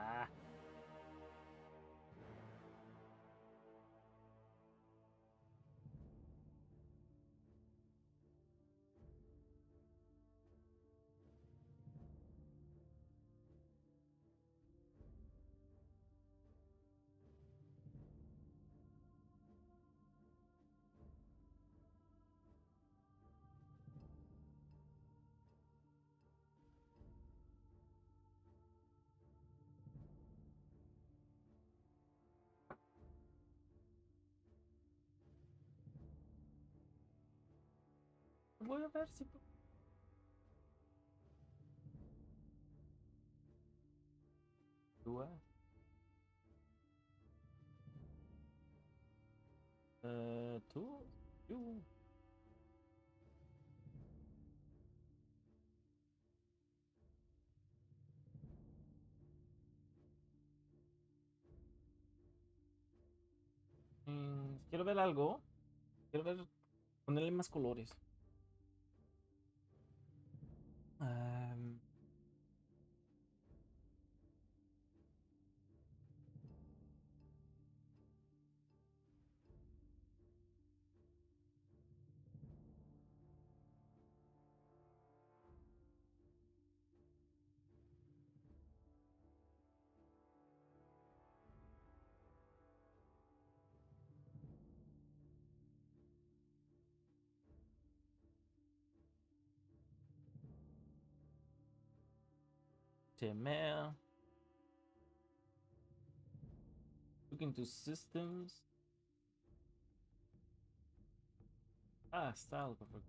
A: Voy a ver si. Eh, tú. You. Mm, quiero ver algo. Quiero ver. Ponerle más colores. Uh, HTML. Look into systems. Ah, está algo. por-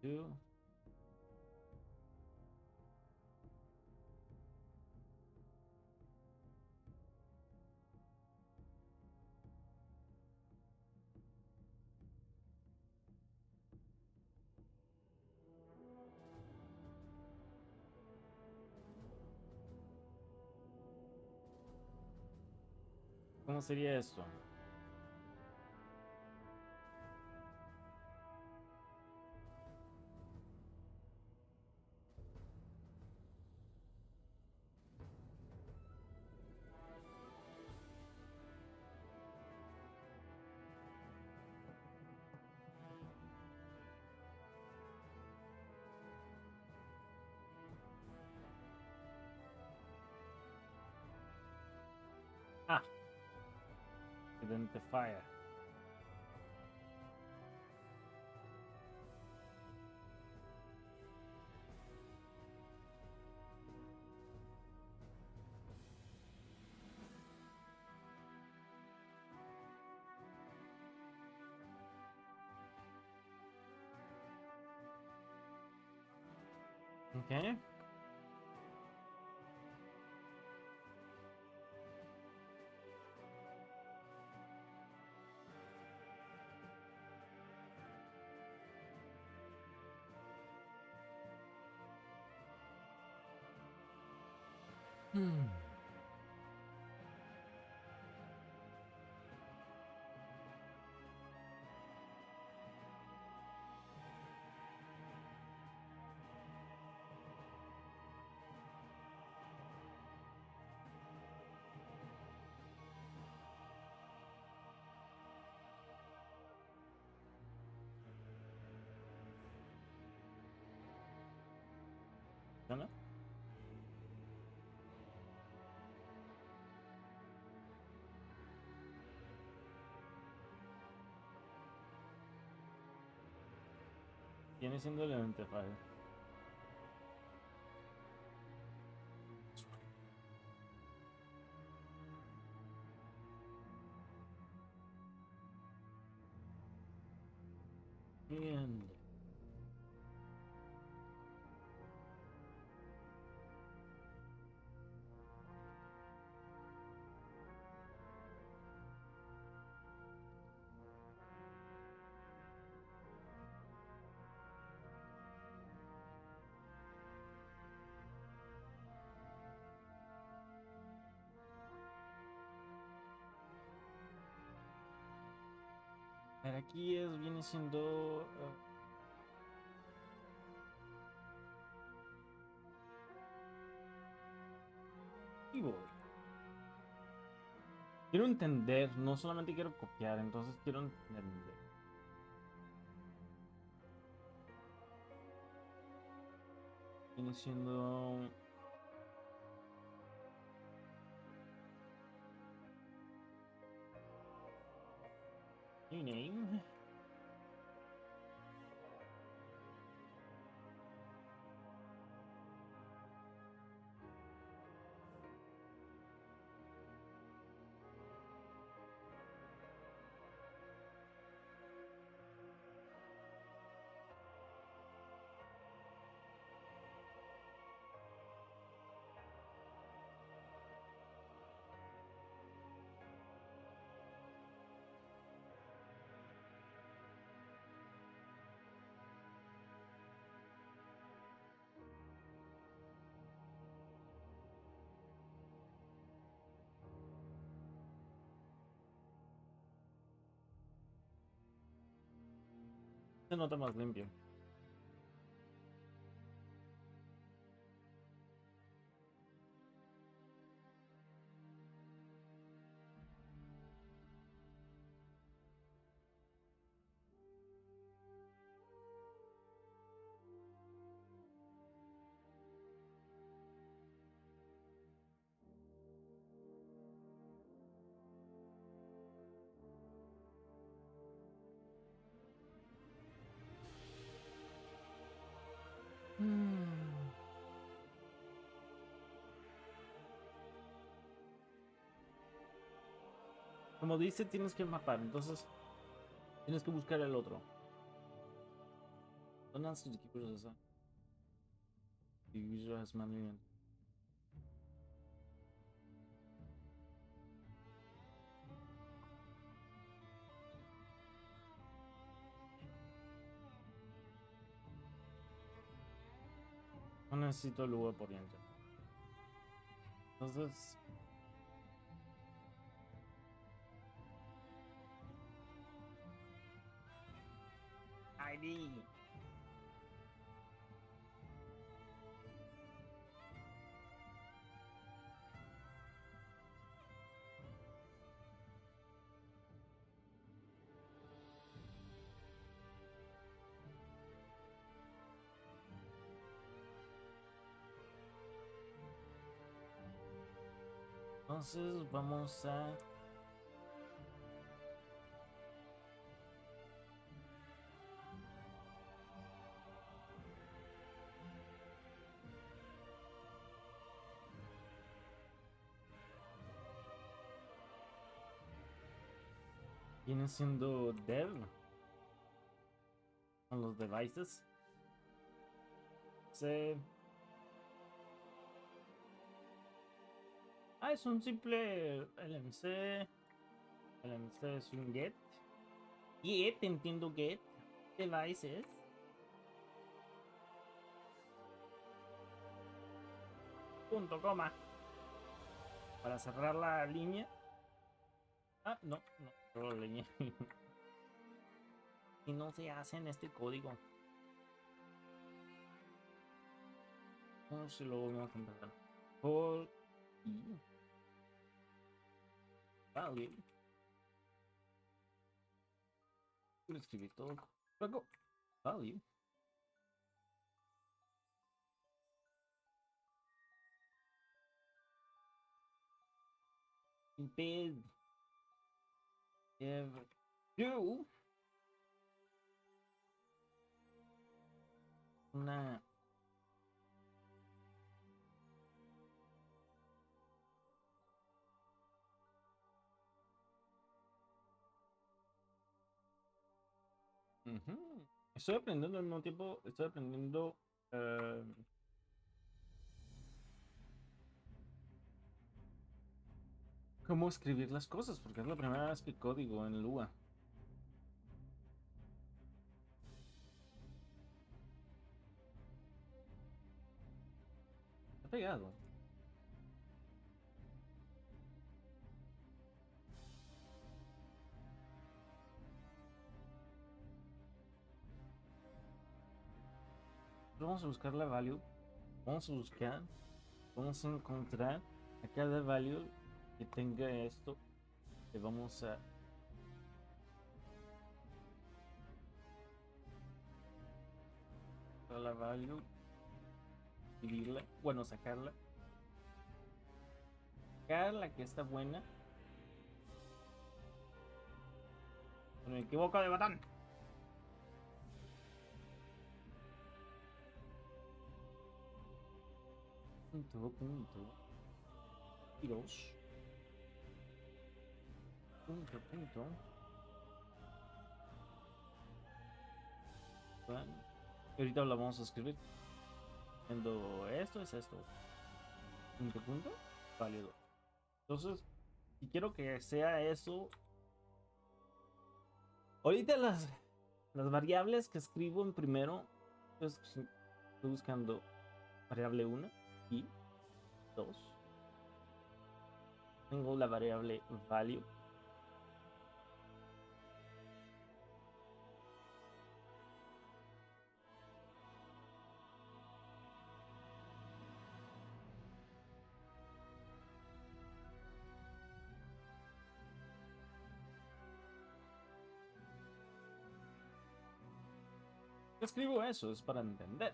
A: two. ¿Cómo sería esto? Identifier. Okay. Hmm. Viene siendo el identifier. Aquí es, viene siendo... eh, keyboard. Quiero entender, no solamente quiero copiar, entonces quiero entender. Viene siendo... New name. Nota más limpio. Como dice, tienes que mapar, entonces tienes que buscar el otro. ¿Dónde han sido equipos de esa? Division has management. No necesito el lugar por dentro. Entonces. ID. Entonces vamos a... Viene siendo dev con los devices. Se Ah, es un simple LMC. LMC es un get. Get, entiendo get. Devices. Punto, coma. Para cerrar la línea. Ah, no, no, <laughs> y no se hace en este código. No sé, lo vamos a empezar. Por y value. Voy a escribir todo. Luego, value. Bid. Give. Do. Una Ujú. Estoy aprendiendo al mismo tiempo, estoy aprendiendo eh, cómo escribir las cosas, porque es la primera vez que código en Lua. Está pegado. Vamos a buscar la value. Vamos a buscar. Vamos a encontrar a cada value que tenga esto. Le vamos a la value dividirla, bueno, sacarla. Sacar la que está buena. Me equivoco de botón. Punto, punto. Y dos. Punto, punto. Bueno, ahorita la vamos a escribir. Esto es esto. Punto, punto. Válido. Entonces, si quiero que sea eso. Ahorita las, las variables que escribo en primero. pues, estoy buscando variable 1 y 2. Tengo la variable value. Escribo eso, es para entender.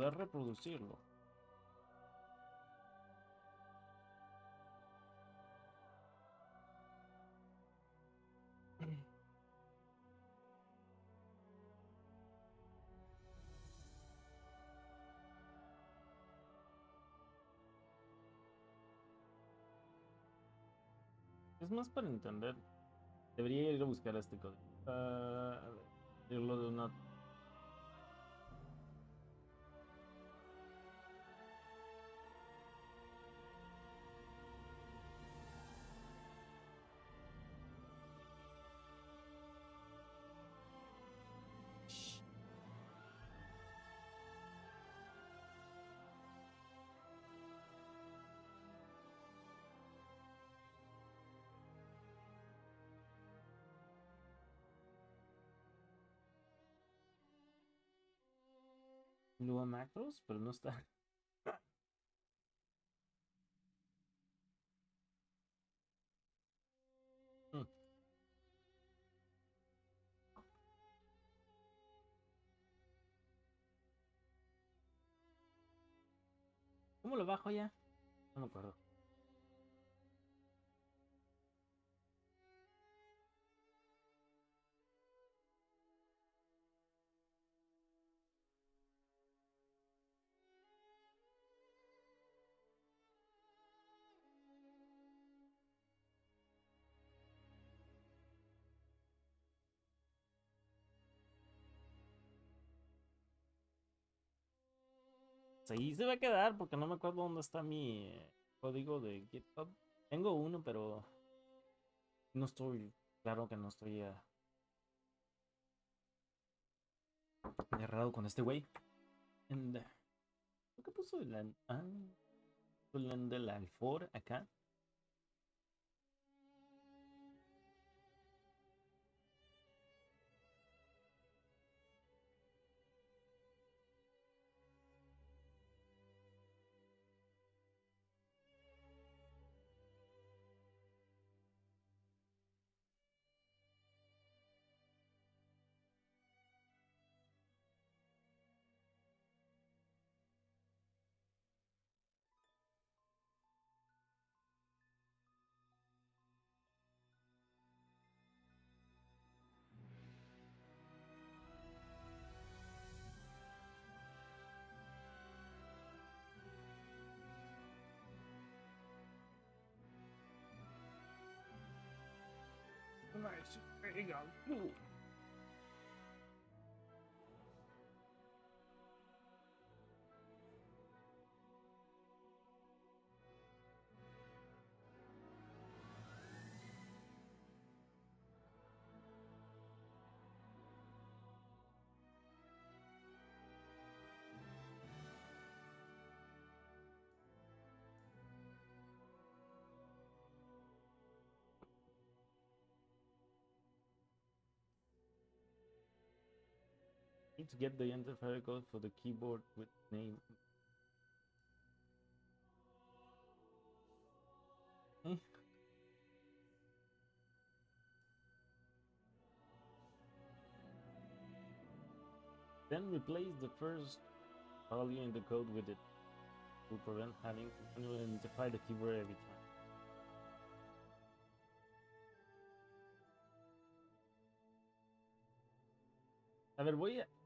A: Poder reproducirlo. Es más para entender. Debería ir a buscar este código. Ah, a ver, irlo de una Lua Macros, pero no está. Hmm. <laughs> ¿Cómo lo bajo ya? No me acuerdo. Ahí se va a quedar porque no me acuerdo dónde está mi código de GitHub. Tengo uno, pero no estoy, claro que no estoy uh, agarrado con este güey. ¿Qué puso el, ah, el del Alfor acá?
C: There you go.
A: Need to get the enter file code for the keyboard with name. Hmm. Then replace the first value in the code with it to prevent having to manually identify the keyboard every time. A ver, voy a...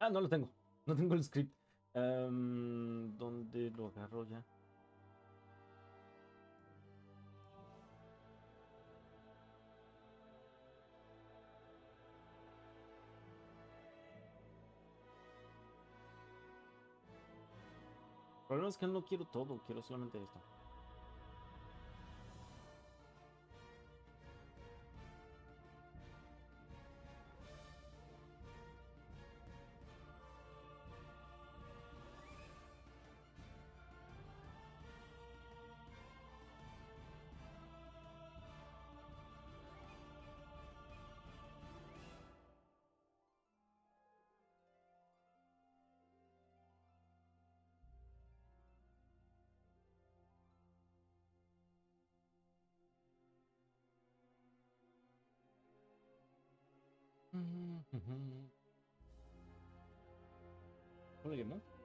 A: Ah, no lo tengo. No tengo el script. Em, ¿Dónde lo agarro ya? El problema es que no quiero todo, quiero solamente esto. ¿Cómo le llamó?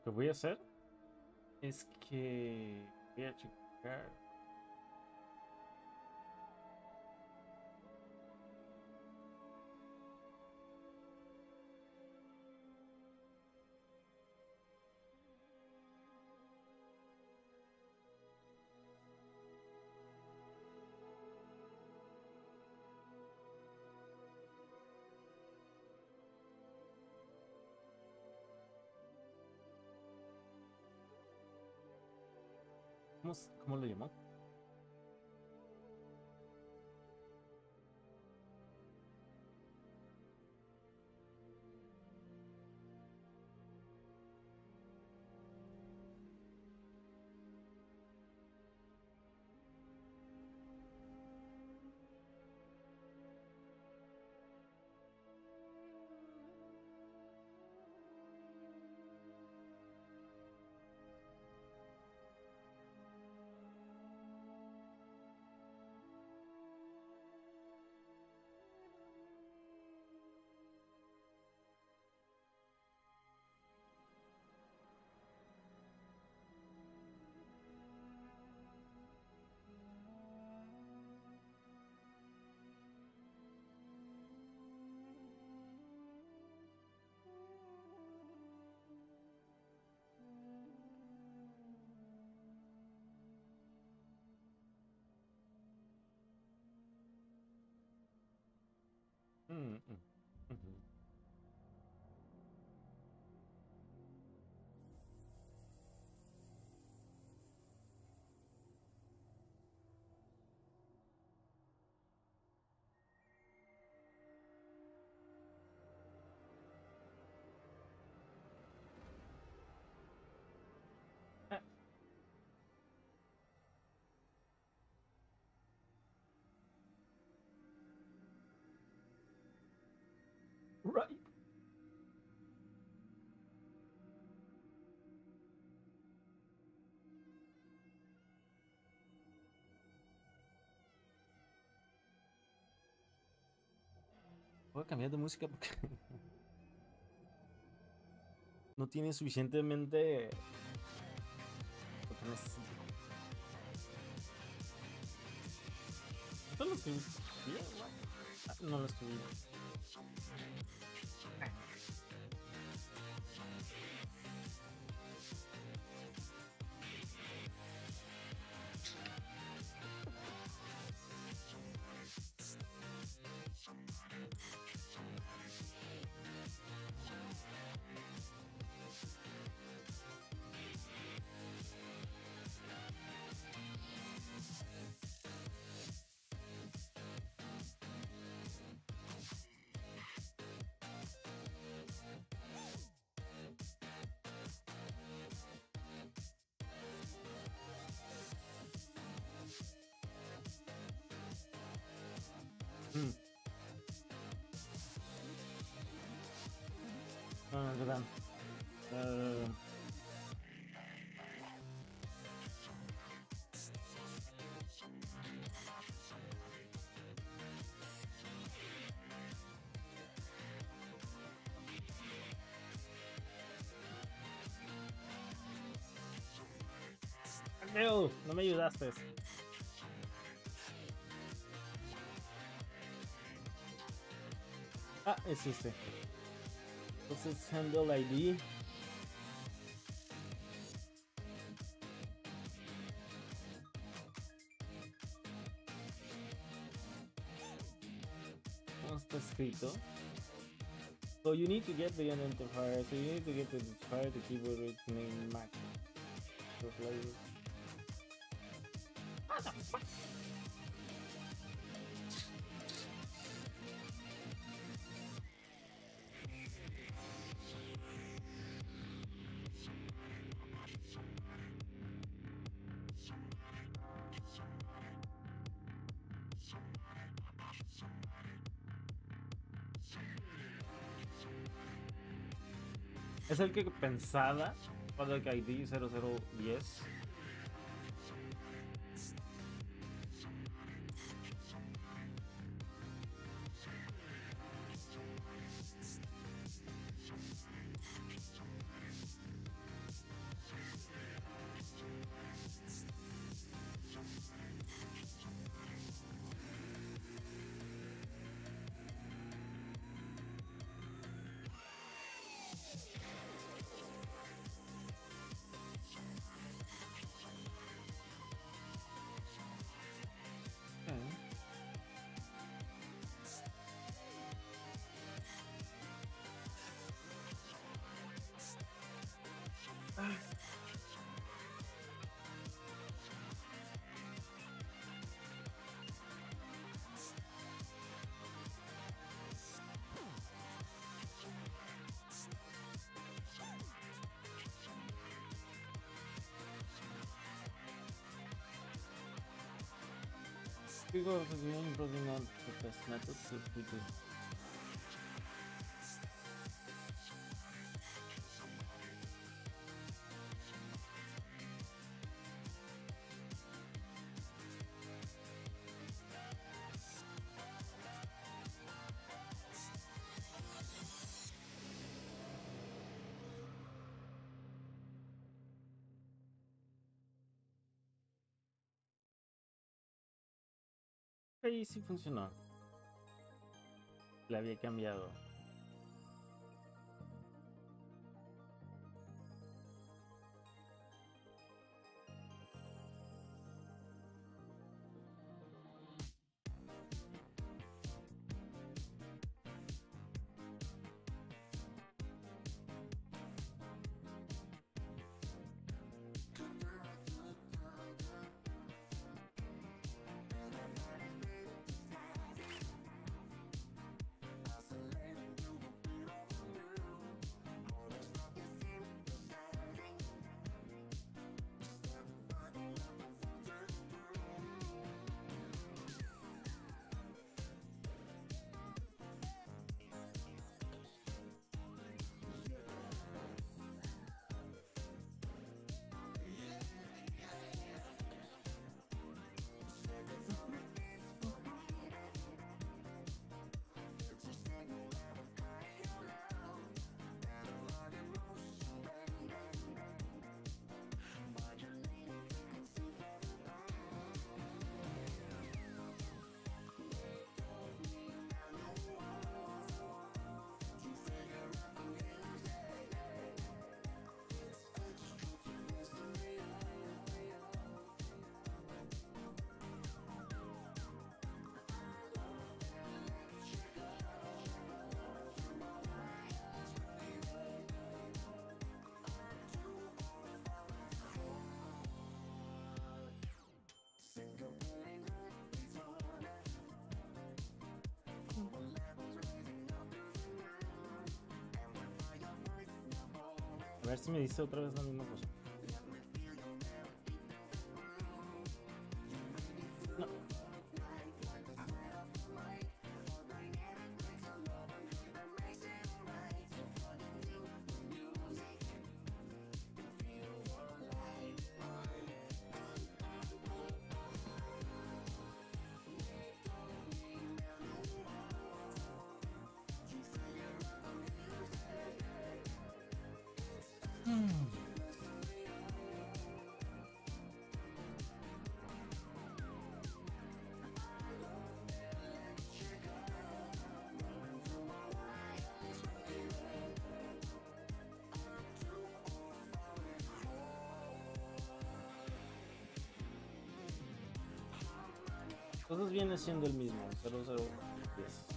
A: Lo que voy a hacer es que voy a checar. මුළු යමක් cómo lo Voy a cambiar de música porque <laughs> no tiene suficientemente necesito. ¿Esto lo escribí? Ah, No lo escribí.
G: Verdad. Leo, no me ayudaste. Ah, es este. Entonces, handle ID. ¿Cómo está escrito? So you need to get the identifier. So you need to get the identifier, the keyboard with name El que pensaba Product ID 0010. People are improving on the best methods if we do. Ahí sí funcionó. Le había cambiado. A ver si me dice otra vez la misma cosa.
A: Viene siendo el mismo, 0010.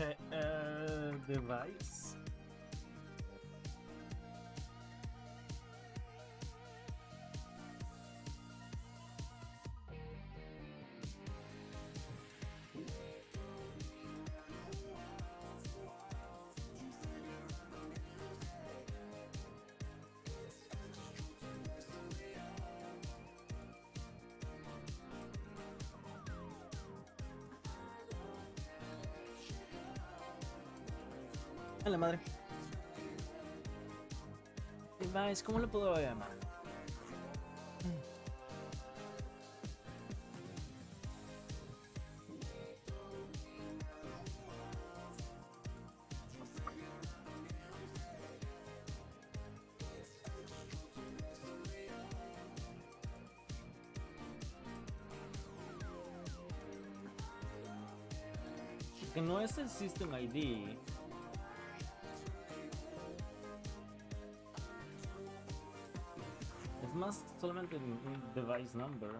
A: Eh, eh, device. A la madre. Device, ¿cómo lo puedo llamar? Que no es el System ID. Solamente device number.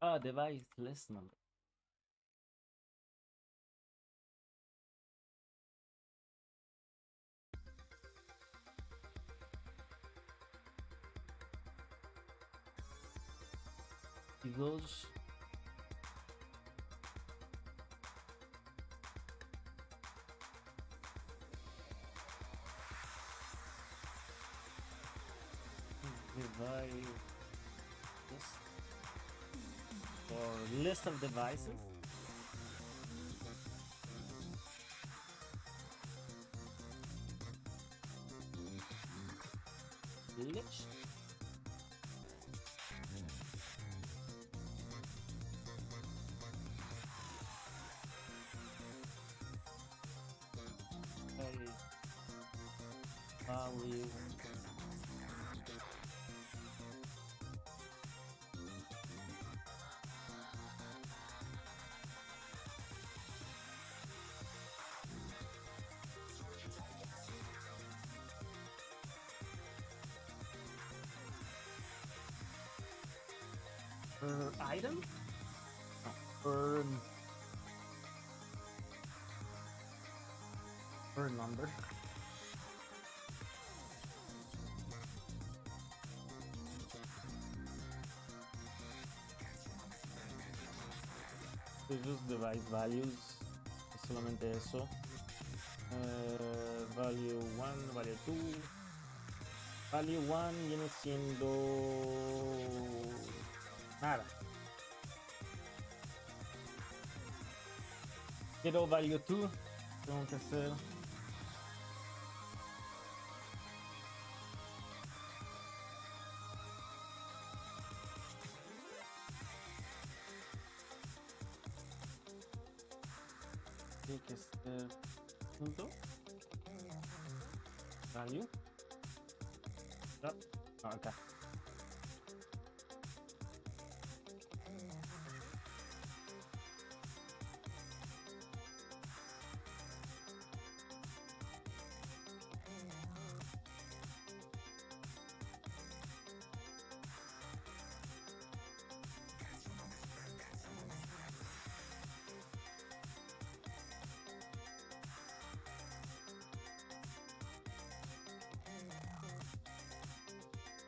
A: Ah, device list number. Or list of devices. Glitch. Value. Per item? No, per per number. Es just device values, es solamente eso. Eh, value 1, value 2. Value 1 viene siendo Quiero value 2, tengo que hacer tiene que ser punto value no, no, acá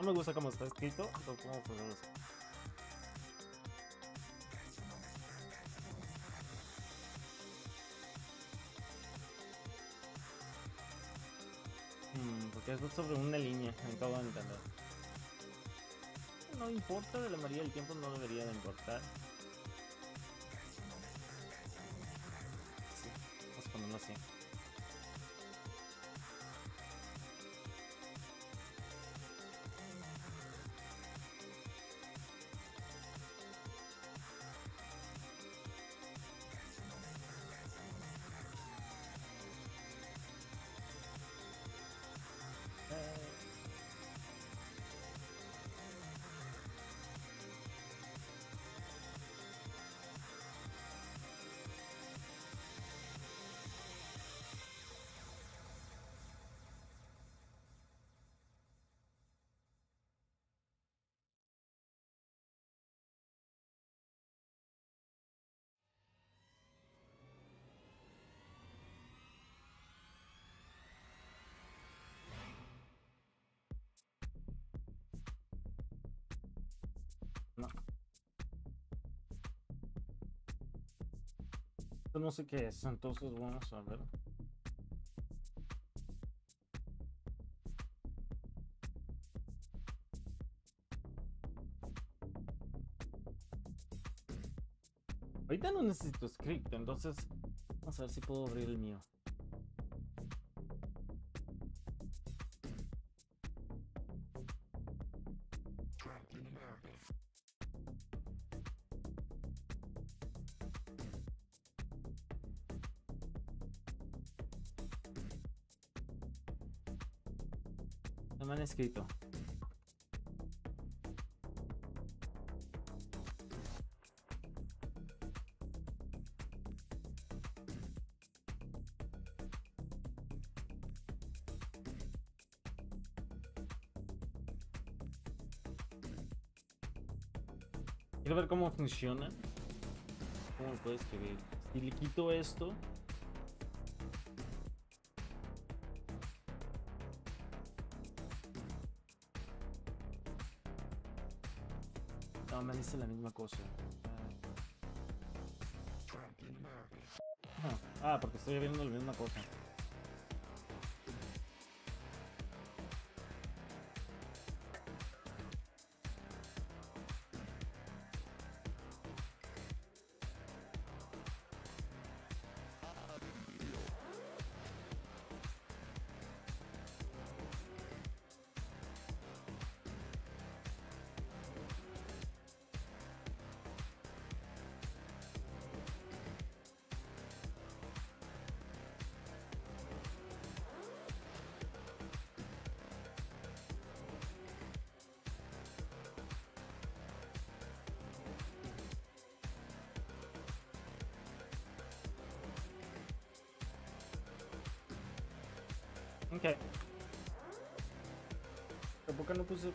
A: No me gusta cómo está escrito, pero cómo funciona eso. Mm, porque es sobre una línea, acabo de entender. No importa, de la mayoría del tiempo no debería de importar. Sí, vamos a ponerlo así. No sé qué es, entonces vamos a ver. Ahorita no necesito script, entonces vamos a ver si puedo abrir el mío. Quiero ver cómo funciona. ¿Cómo lo puedo escribir? Si le quito esto. Cosa. Ah. Ah, porque estoy viendo la misma cosa. Ok. ¿Pero por qué no puse,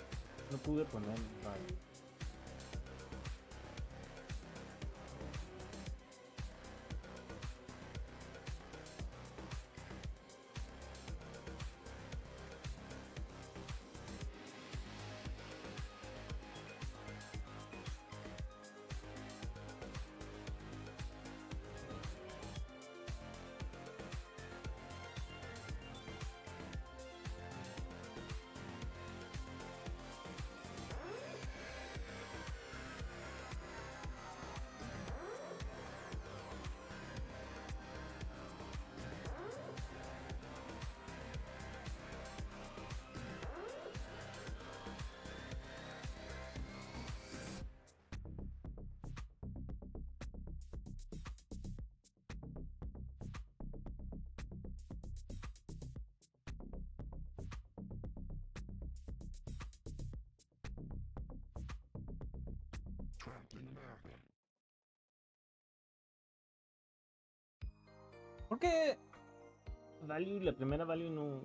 A: no pude poner vale. ¿Por qué value, la primera value no...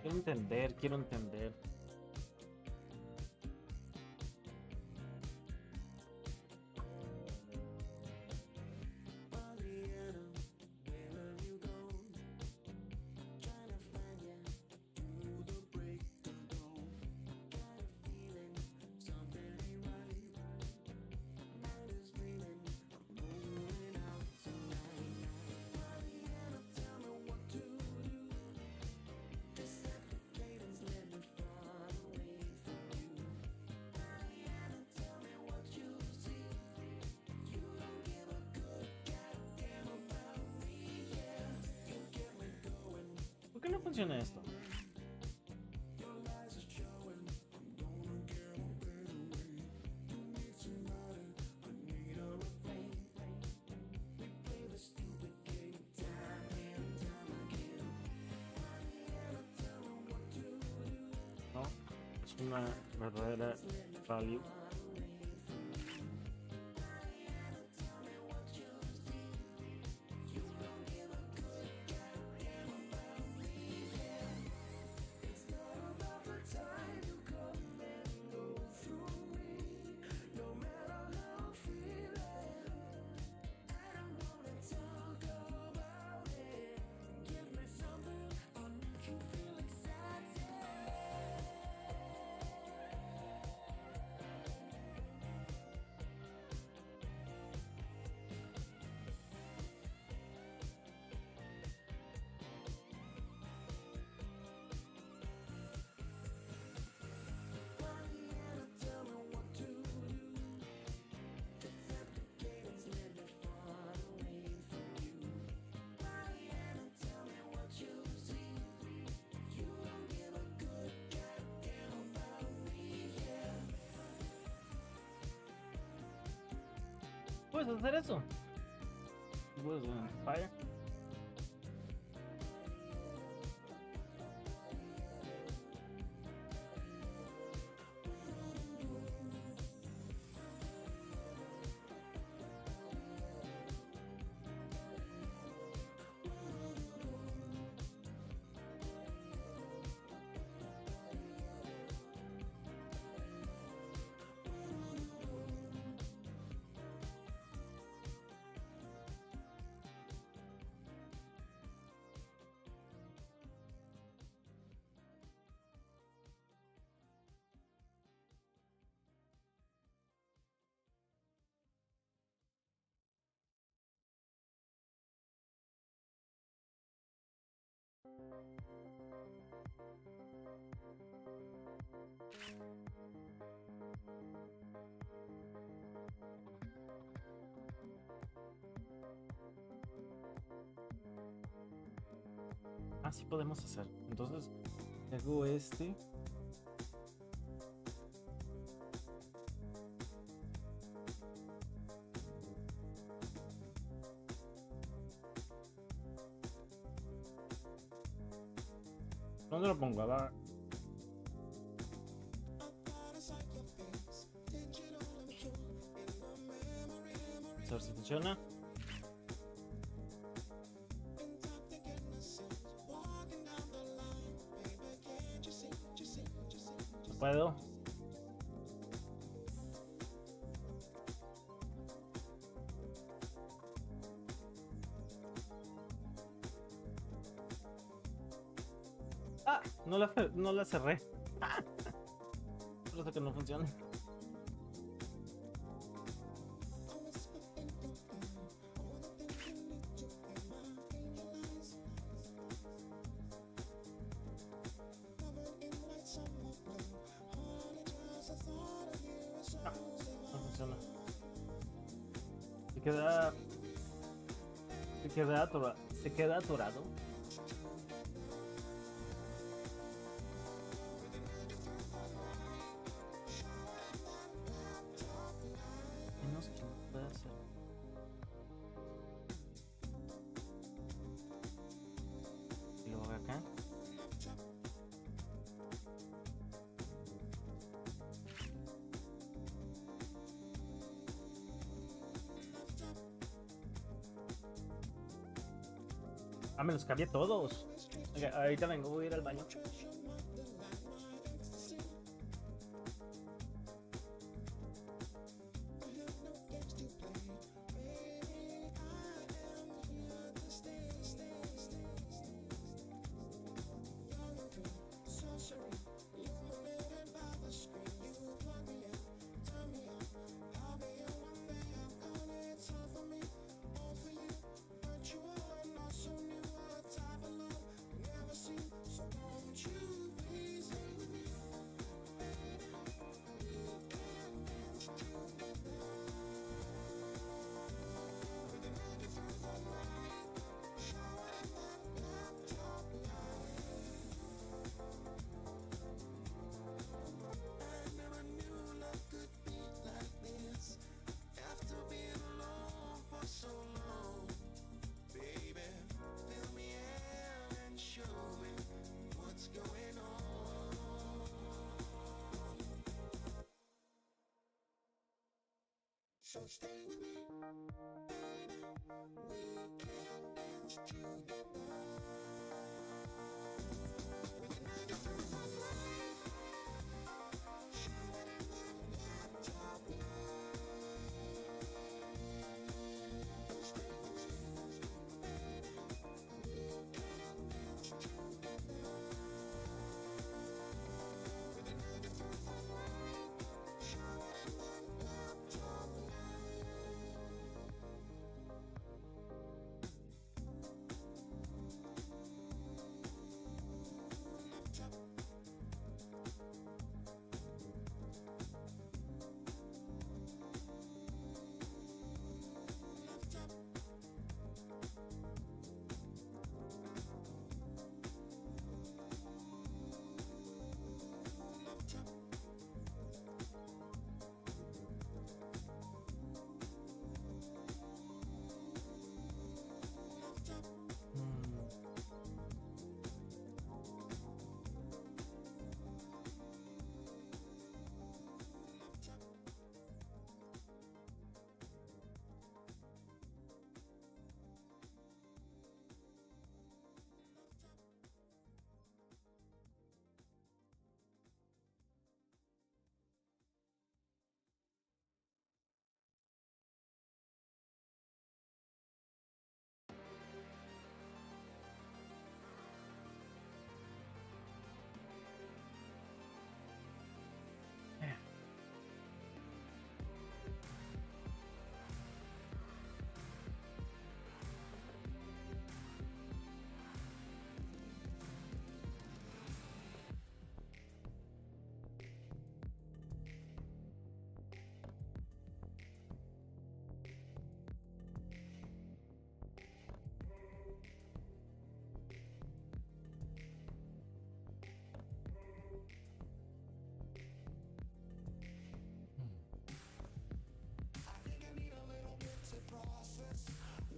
G: Quiero entender, quiero entender. Verdadera value. ¿Puedes hacer eso? Puedes en Así podemos hacer. Entonces, hago este. ¿Dónde lo pongo? A ver. A ver si funciona. No puedo. Ah, no la, no la cerré. Por eso que no funciona. Ah, no funciona. Se queda. Se queda atorado. Los cambié todos. Ahorita vengo, voy a ir al baño. So stay with me.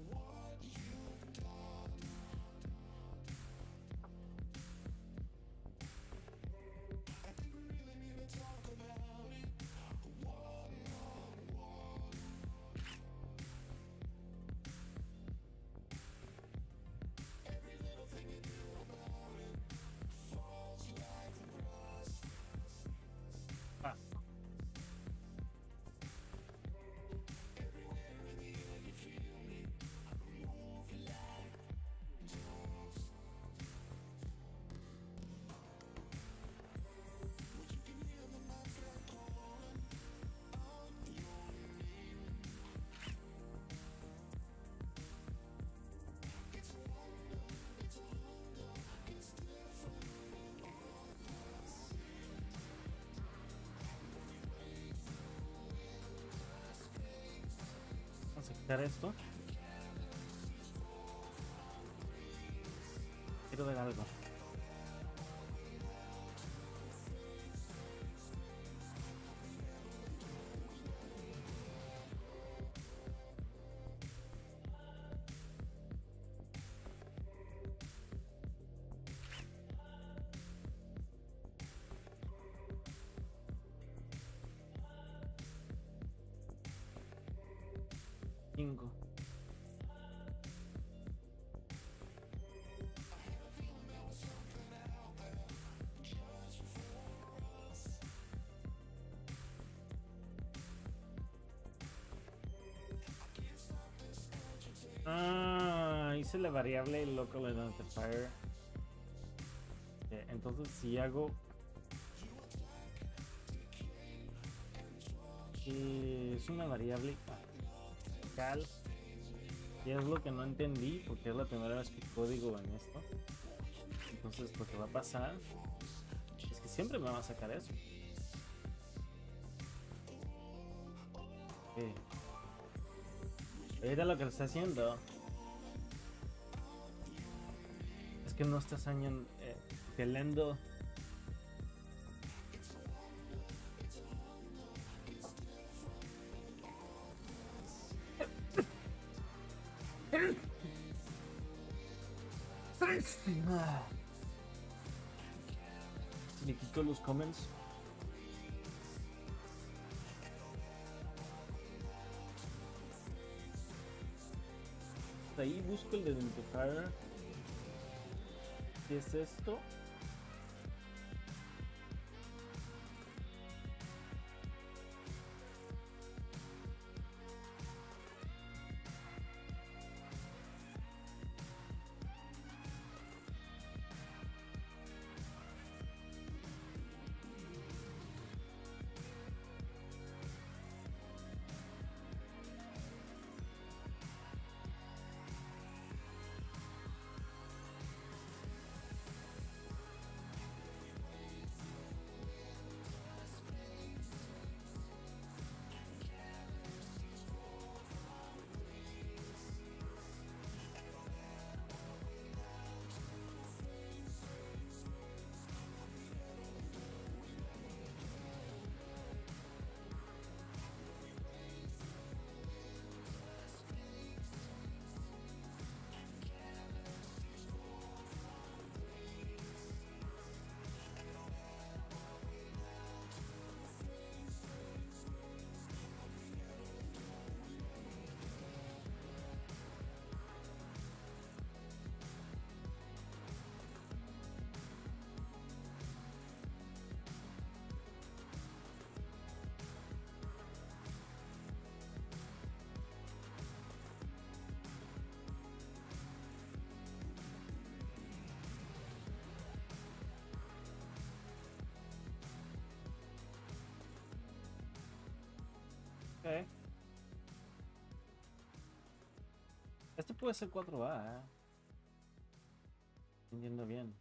G: Whoa. Vamos a quitar esto. Quiero ver algo. Ah, hice la variable local identifier. Eh, Entonces si hago es una variable cal y es lo que no entendí porque es la primera vez que código en esto. Entonces lo que va a pasar es que siempre me va a sacar eso. Ahorita lo que está haciendo es que no estás añadiendo eh, Ah. Le quito los comments. Busco el de. ¿Qué es esto? Este puede ser 4A, ¿eh? Entiendo bien.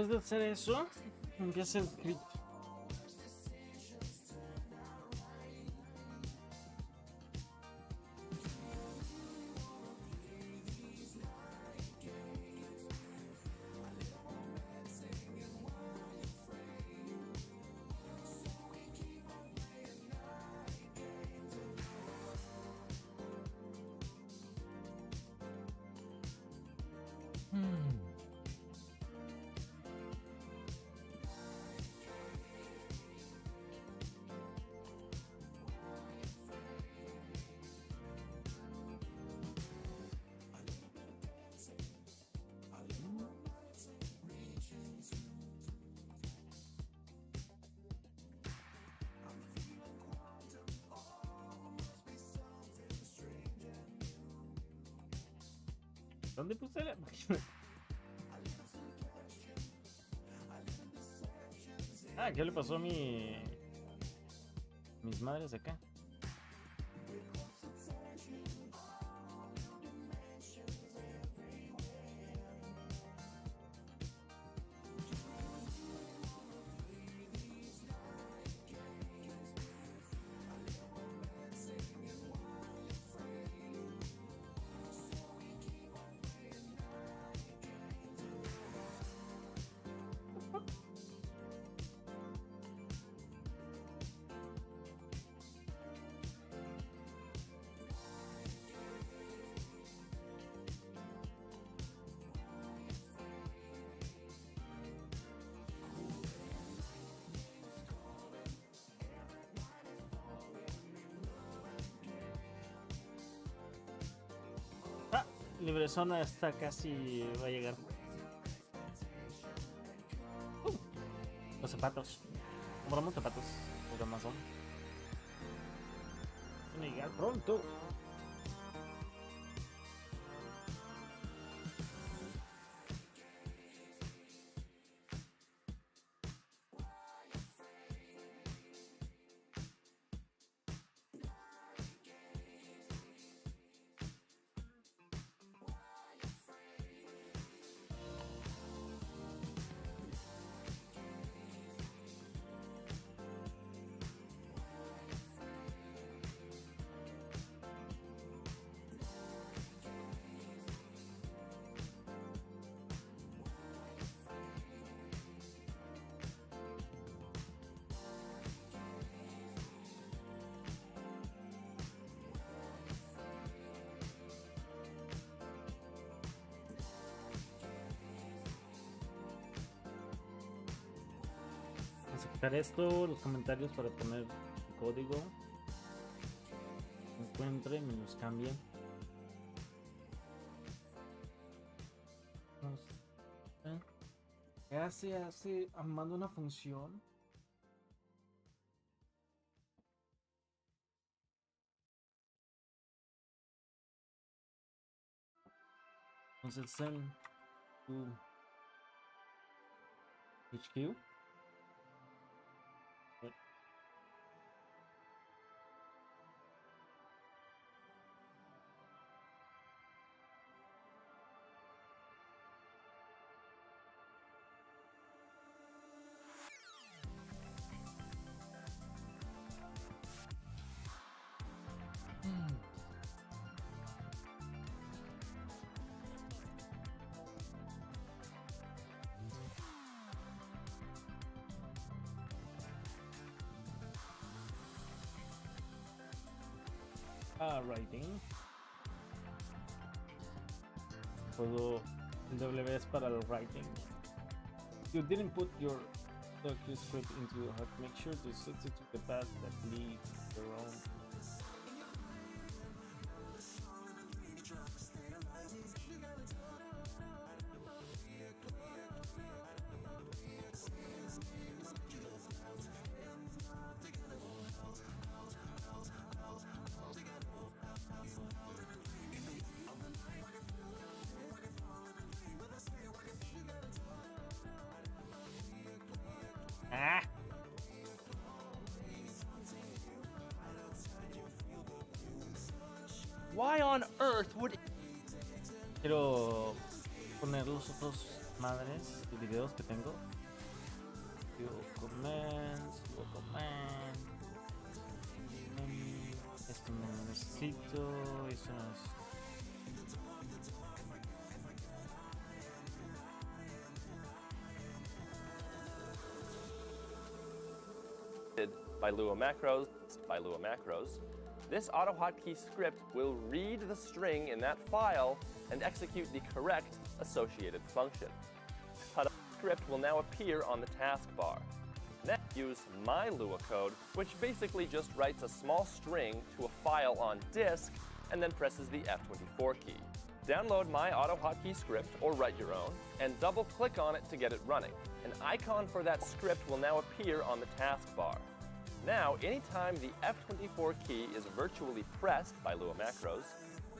G: Después de hacer eso, empieza el ¿qué le pasó a mi. mis madres acá?
A: Libre zona está casi. va a llegar. Uh, los zapatos. Compramos zapatos por Amazon. Van a llegar pronto. Quitar esto, los comentarios para poner el código. Encuentre, me los. ¿Eh? ¿Qué hace? Hace, manda una función. Entonces send to HQ. Ah, writing. El W es para el writing. You didn't put your docu script into your heart. Make sure to substitute the path that leads own.
D: Why on earth would
A: Quiero poner los otros madres y videos que tengo. View comments, view comment. Mm, Esto no lo necesito. Eso no es.
D: by Lua Macros, by Lua Macros, this AutoHotkey script will read the string in that file and execute the correct associated function. The script will now appear on the taskbar. Next, use my Lua code, which basically just writes a small string to a file on disk and then presses the F24 key. Download my AutoHotkey script or write your own, and double click on it to get it running. An icon for that script will now appear on the taskbar. Now, anytime the F24 key is virtually pressed by Lua Macros,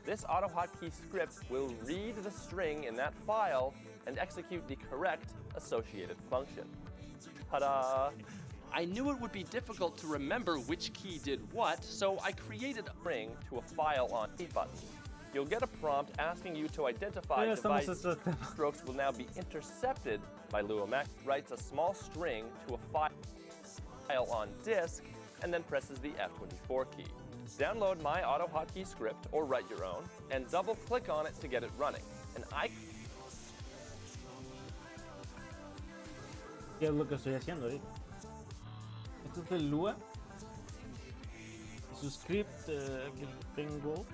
D: this AutoHotkey script will read the string in that file and execute the correct associated function. Ta-da! I knew it would be difficult to remember which key did what, so I created a string to a file on a button. You'll get a prompt asking you to identify
A: Ya estamos
D: device strokes will now be intercepted by Lua Mac. Writes a small string to a file file on disk and then presses the F24 key. Download my AutoHotkey script or write your own and double click on it to get it running. And I
A: ¿Qué es lo que estoy haciendo? Esto es el Lua. Su script eh, que tengo.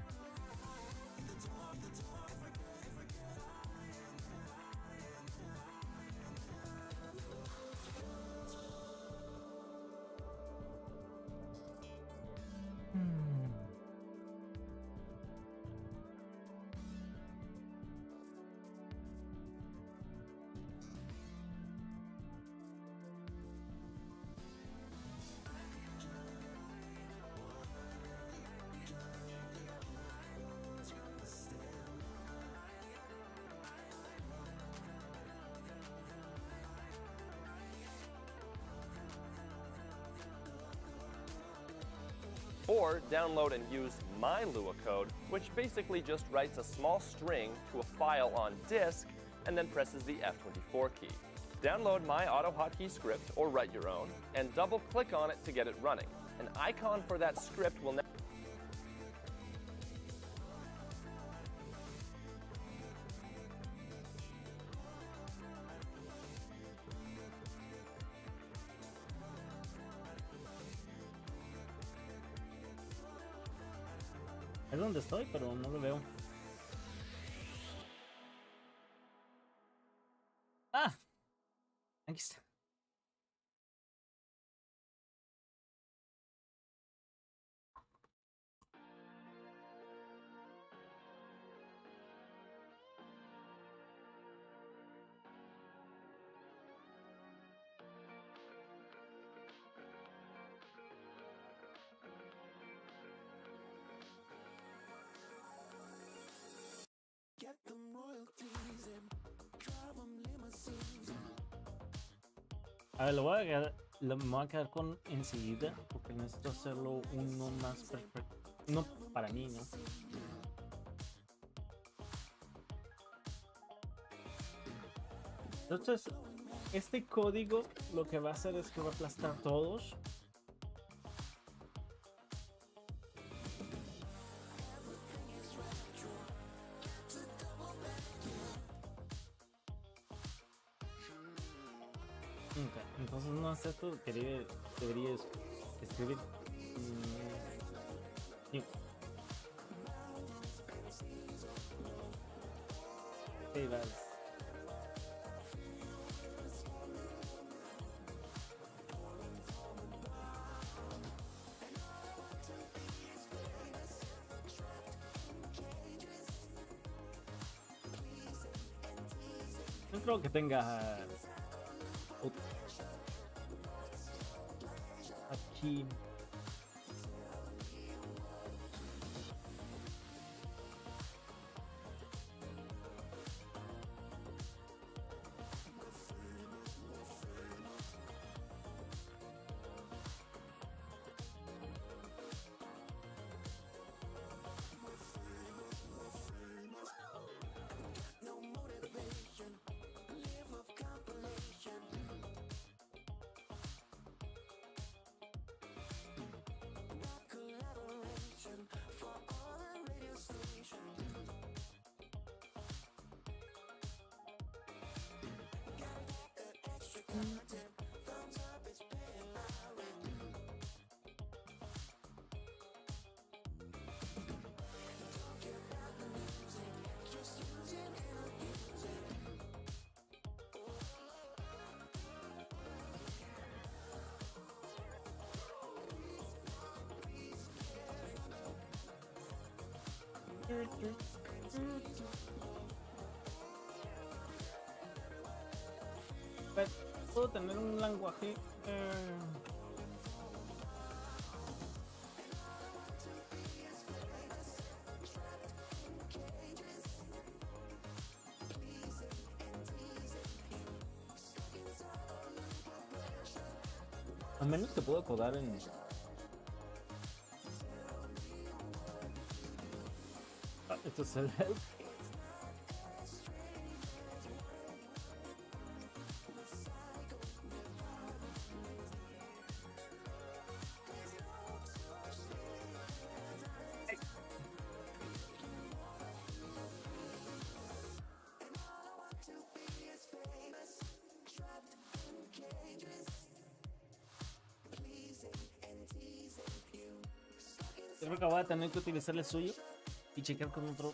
D: Or download and use my Lua code, which basically just writes a small string to a file on disk and then presses the F24 key. Download my AutoHotkey script or write your own, and double click on it to get it running. An icon for that script will
G: estoy, pero no lo veo.
A: Limousines.
G: A ver, lo voy a quedar, lo, voy a quedar con enseguida porque necesito hacerlo uno más perfecto. No para mí, ¿no? Entonces, este código lo que va a hacer es que va a aplastar todos. Entonces no es esto, quería, deberías escribir. mm. No creo que tenga aquí Puedo tener un lenguaje. eh, Al menos te puedo codar en. El help. Creo que voy a tener que utilizar el suyo checar con otro.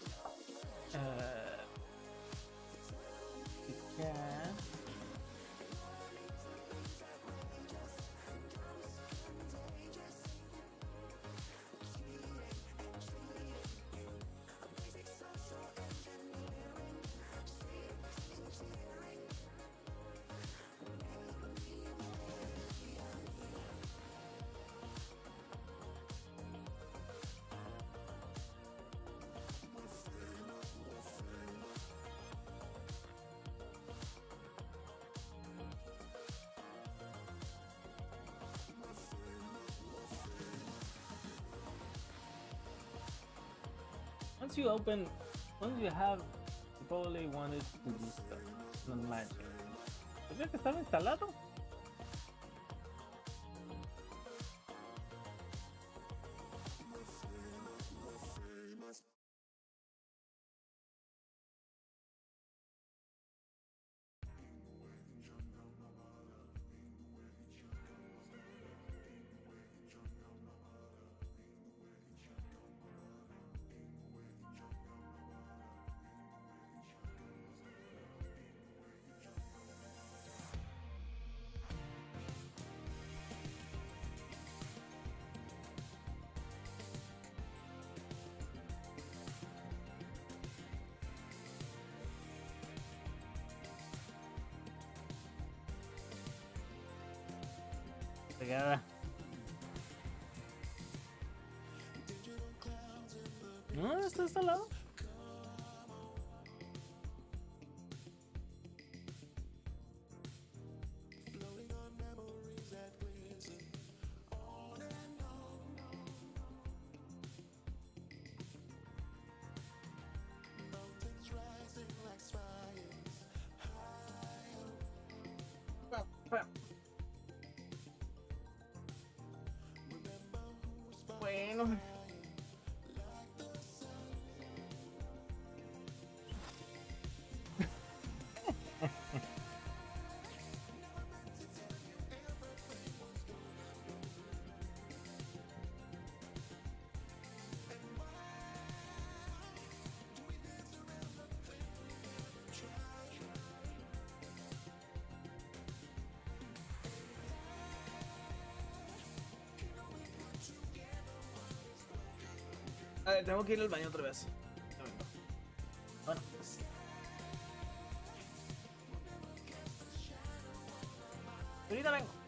G: eh, open, once you have, you probably want it to be stuff, not magic. ¿Sabía que estaba instalado? No, está instalado. A ver, tengo que ir al baño otra vez. Bueno. Ahorita vengo.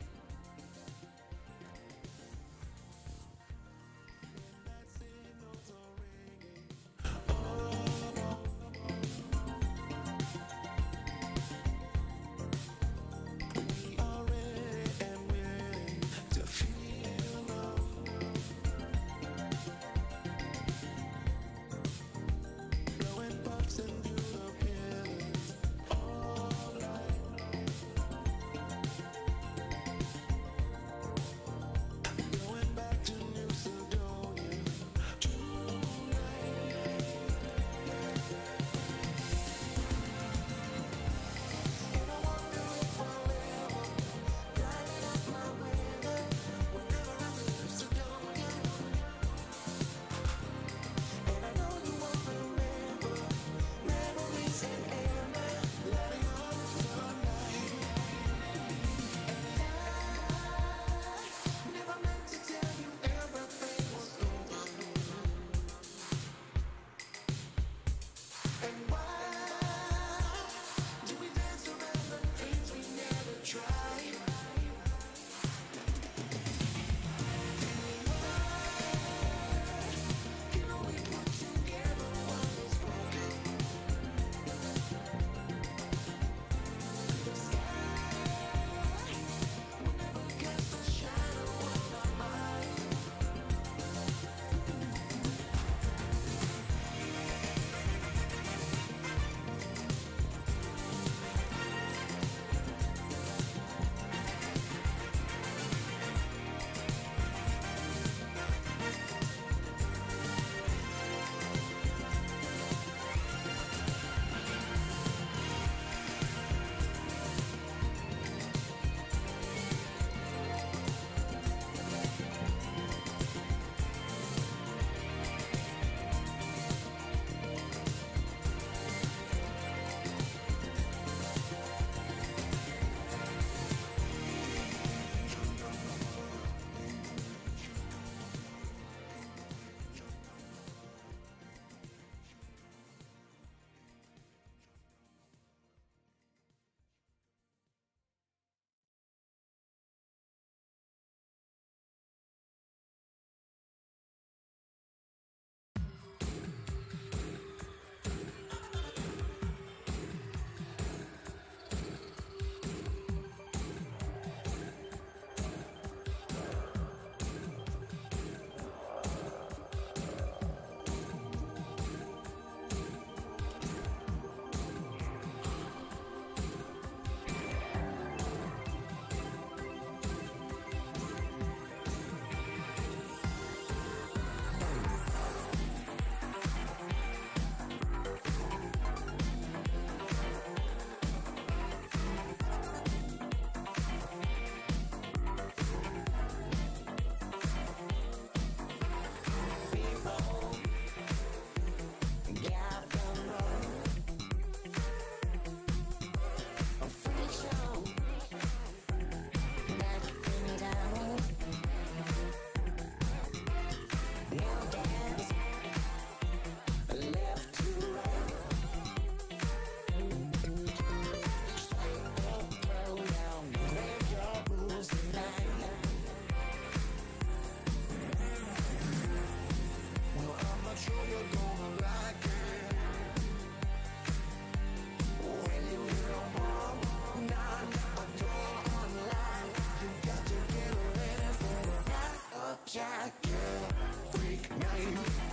G: time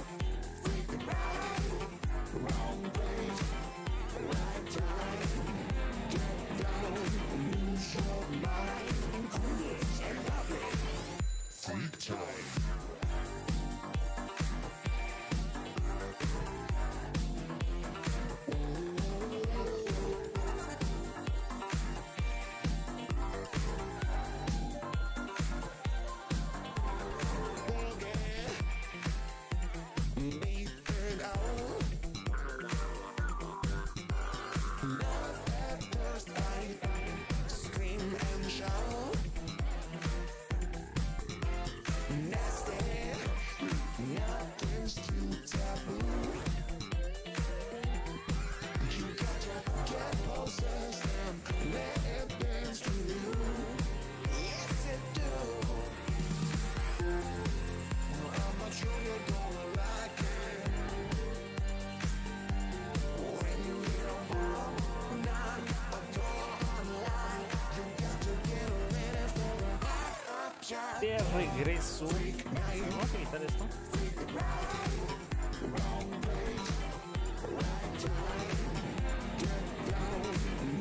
G: De regreso. Vamos a quitar esto.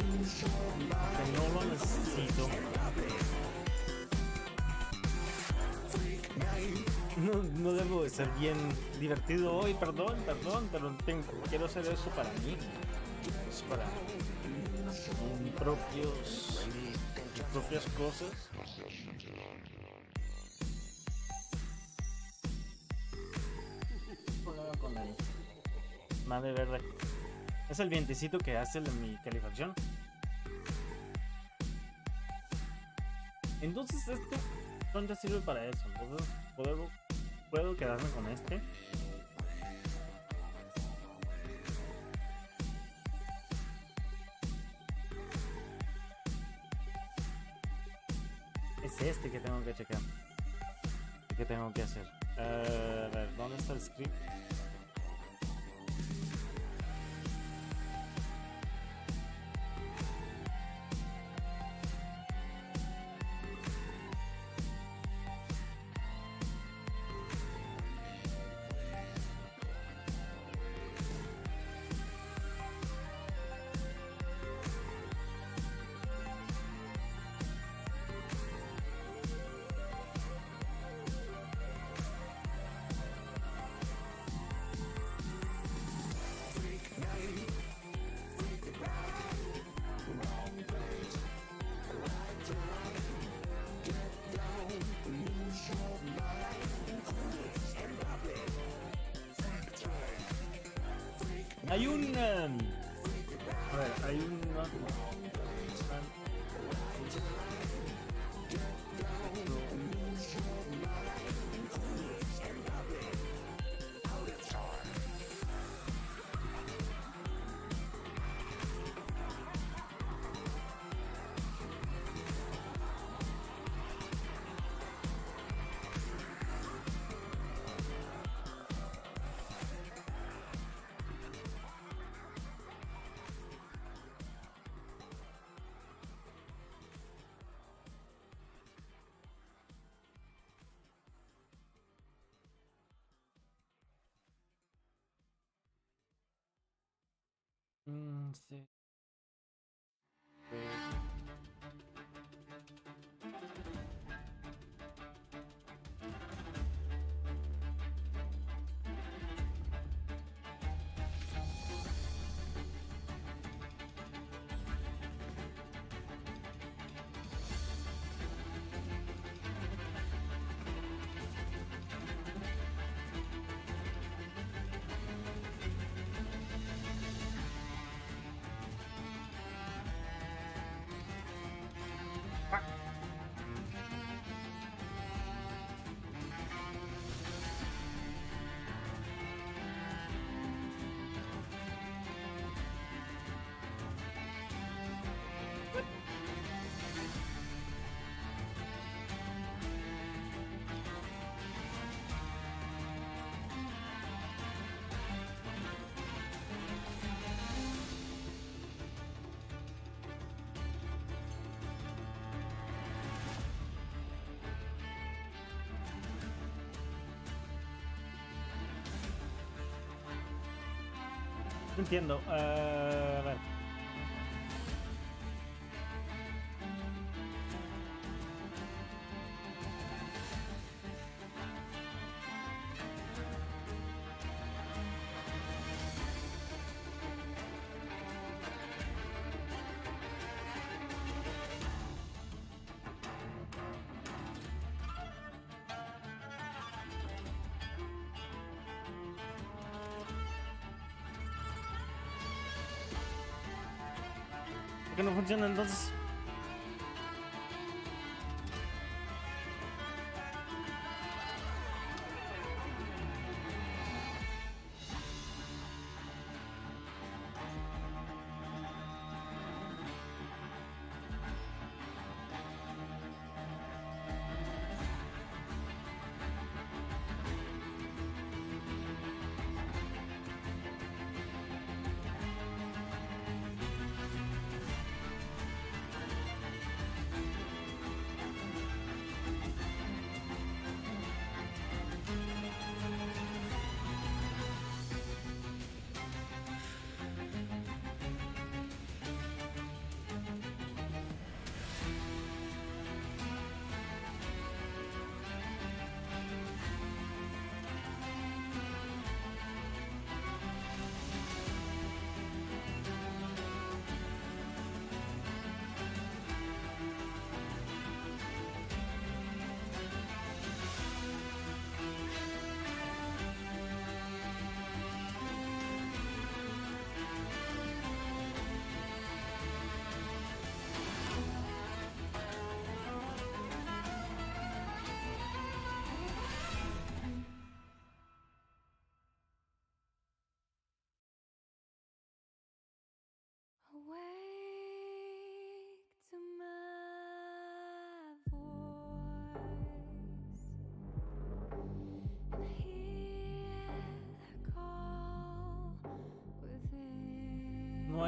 G: Que no lo necesito. No, no debo de ser bien divertido hoy, perdón, perdón, pero tengo- quiero hacer eso para mí. Es para mis propios, propias cosas. con madre verde. Es el vientecito que hace la- mi calefacción. Entonces esto solamente sirve para eso. Entonces puedo, puedo quedarme con este. Es este que tengo que checar. ¿Qué tengo que hacer? Eh, a ver, ¿dónde está el script?
H: entiendo.
A: Uh. kunnen funktionieren, dat
H: is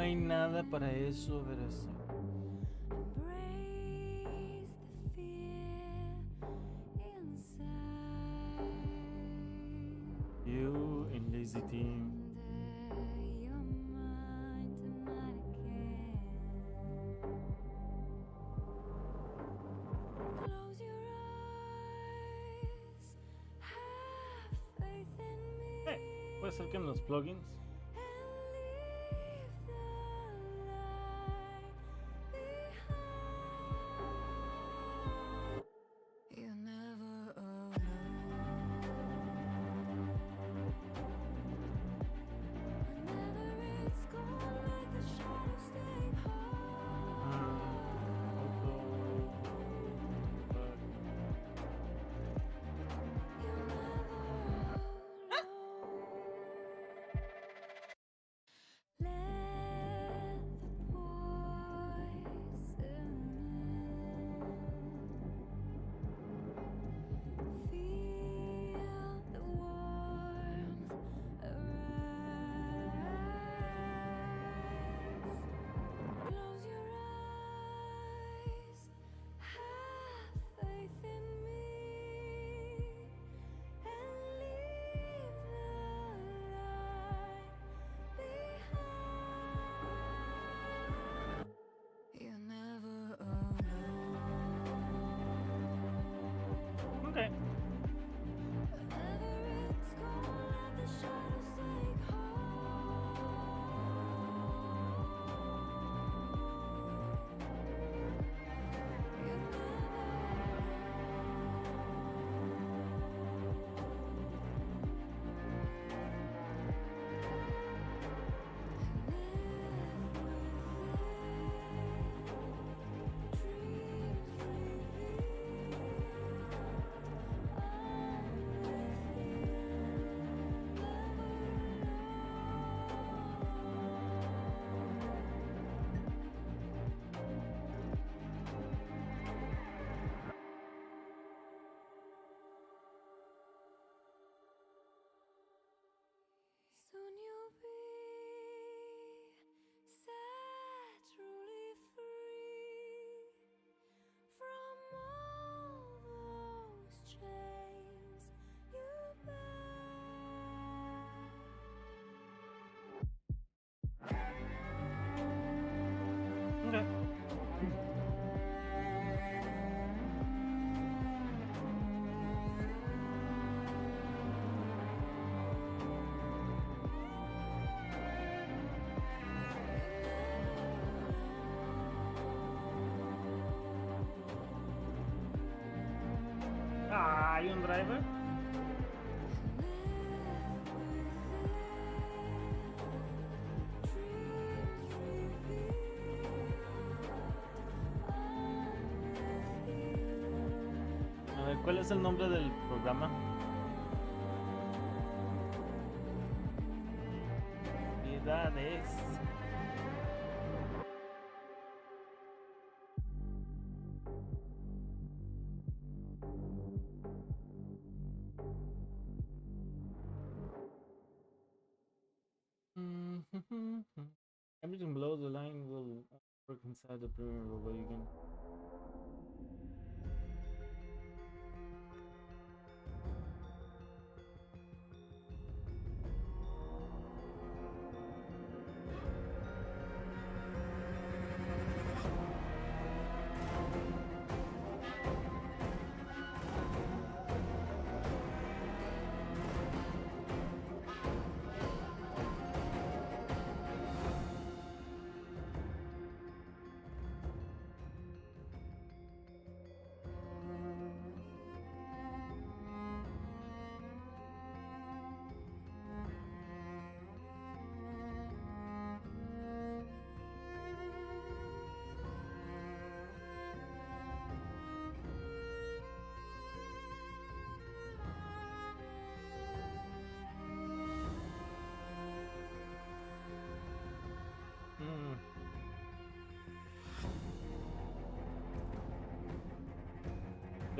H: hay nada para eso,
A: pero sí.
H: You and Lazy Team. Driver. ¿cuál es el nombre del programa?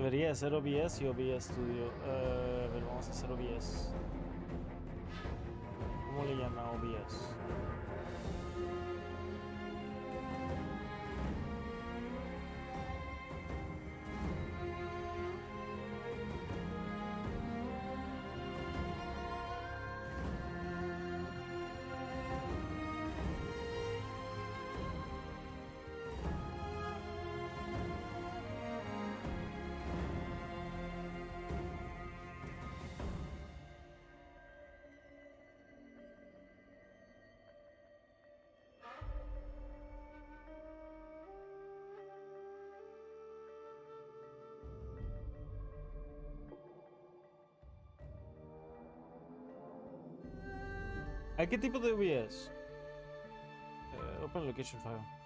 H: Debería de ser OBS y OBS Studio. Eh, a ver, vamos a hacer OBS. ¿Cómo le llama OBS? ¿A qué tipo de OBS? Eh, open Location File.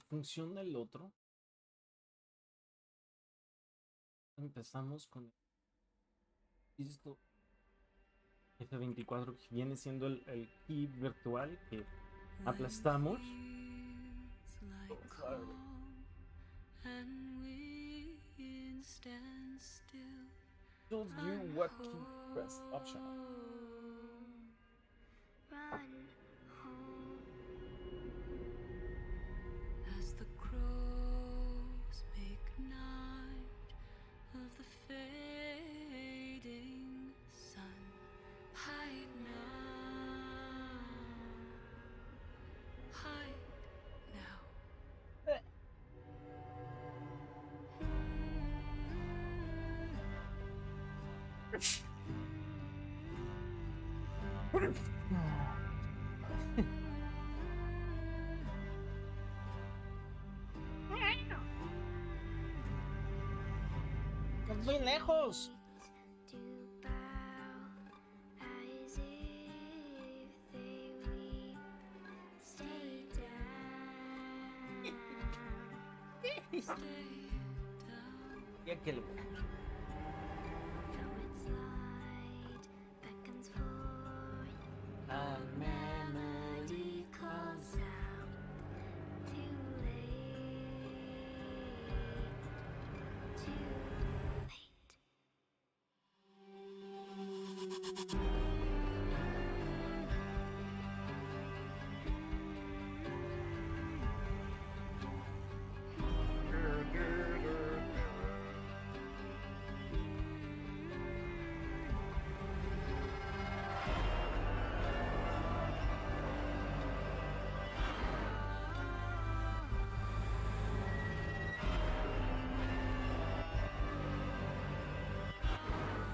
H: Como funciona el otro. Empezamos con esto F24 que viene siendo el, el key virtual que aplastamos. Shows you what key press option.
A: Muy lejos.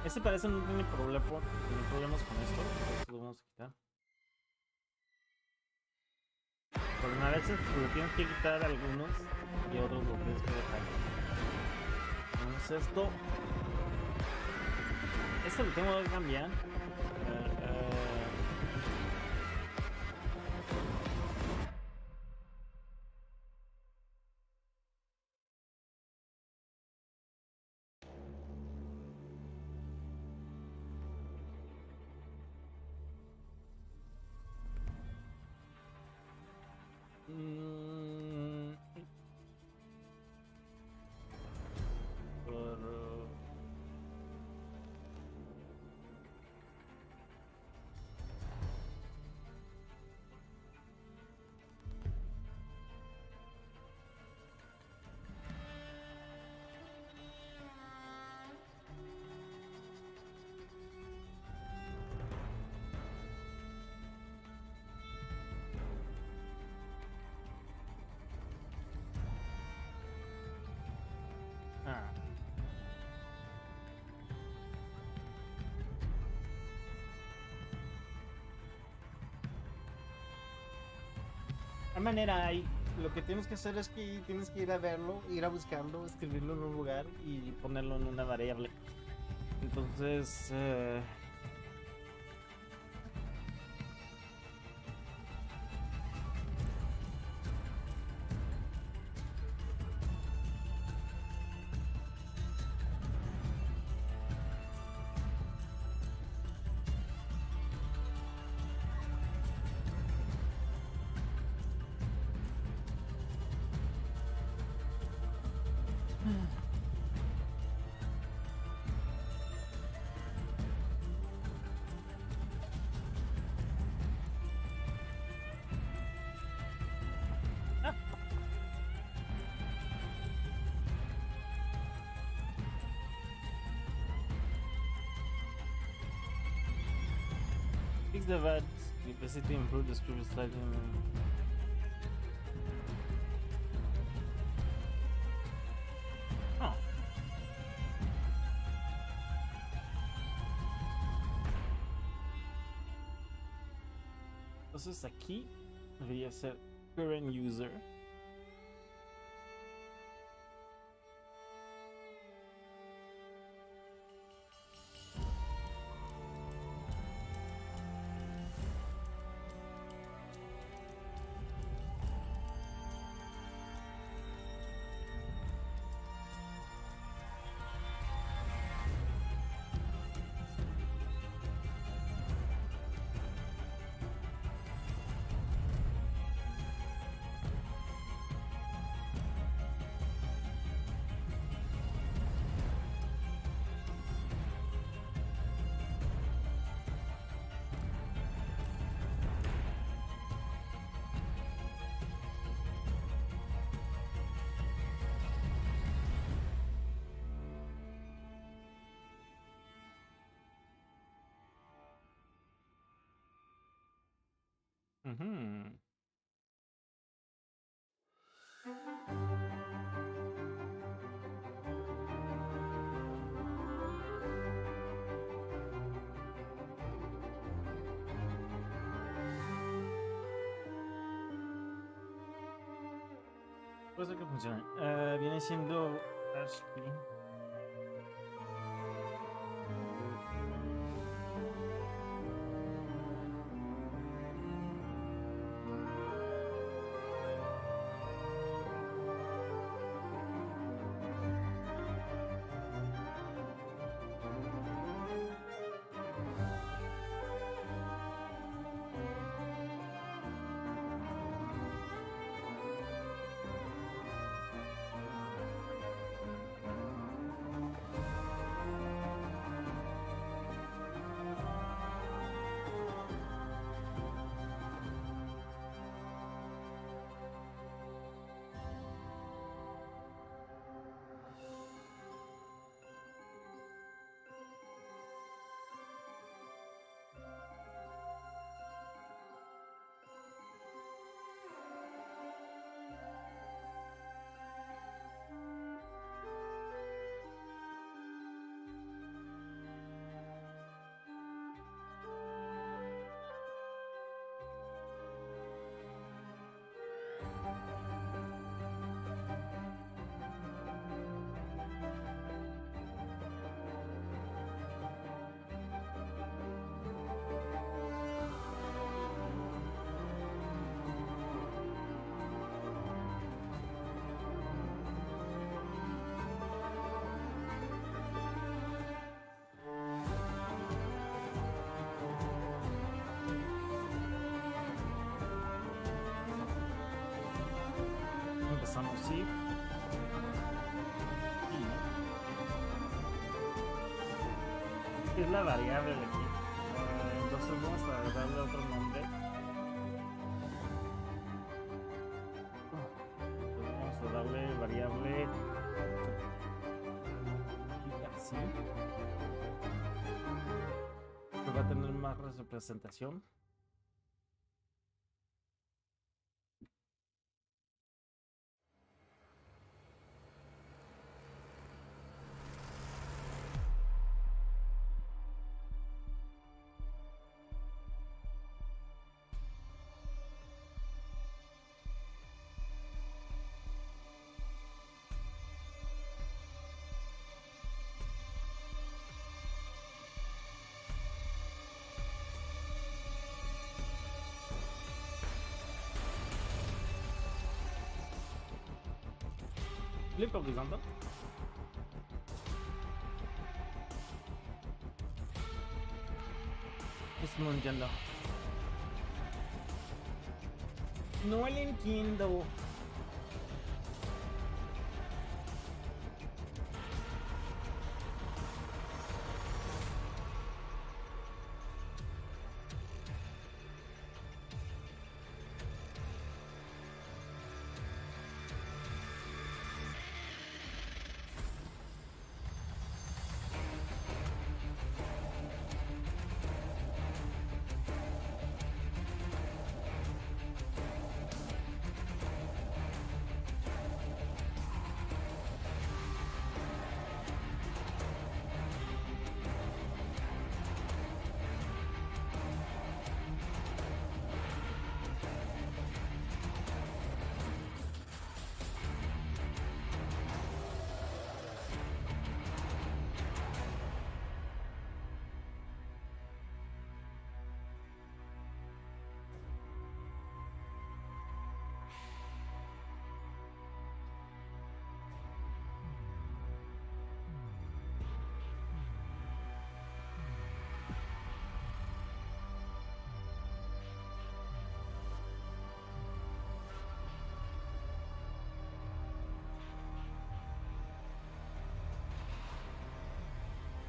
A: Este parece no tiene problema, tiene problemas con esto. Esto lo vamos a quitar. Porque a veces lo tienes que quitar algunos y otros lo tienes que dejar. Entonces esto... Este lo tengo que cambiar. De manera hay lo que tienes que hacer es que tienes que ir a verlo, ir a buscarlo, escribirlo en un lugar y ponerlo en una variable. Entonces, eh, fix the VAT capacity, improve the script slightly. Oh. Entonces aquí debería ser current user. Uh -huh. Puede ser que funcione. Uh, viene siendo Empezamos sí. Y es la variable de aquí. Entonces vamos a darle otro nombre. Vamos a darle variable así. Esto va a tener más representación. Flip horizontal. Es no entiendo. No le entiendo.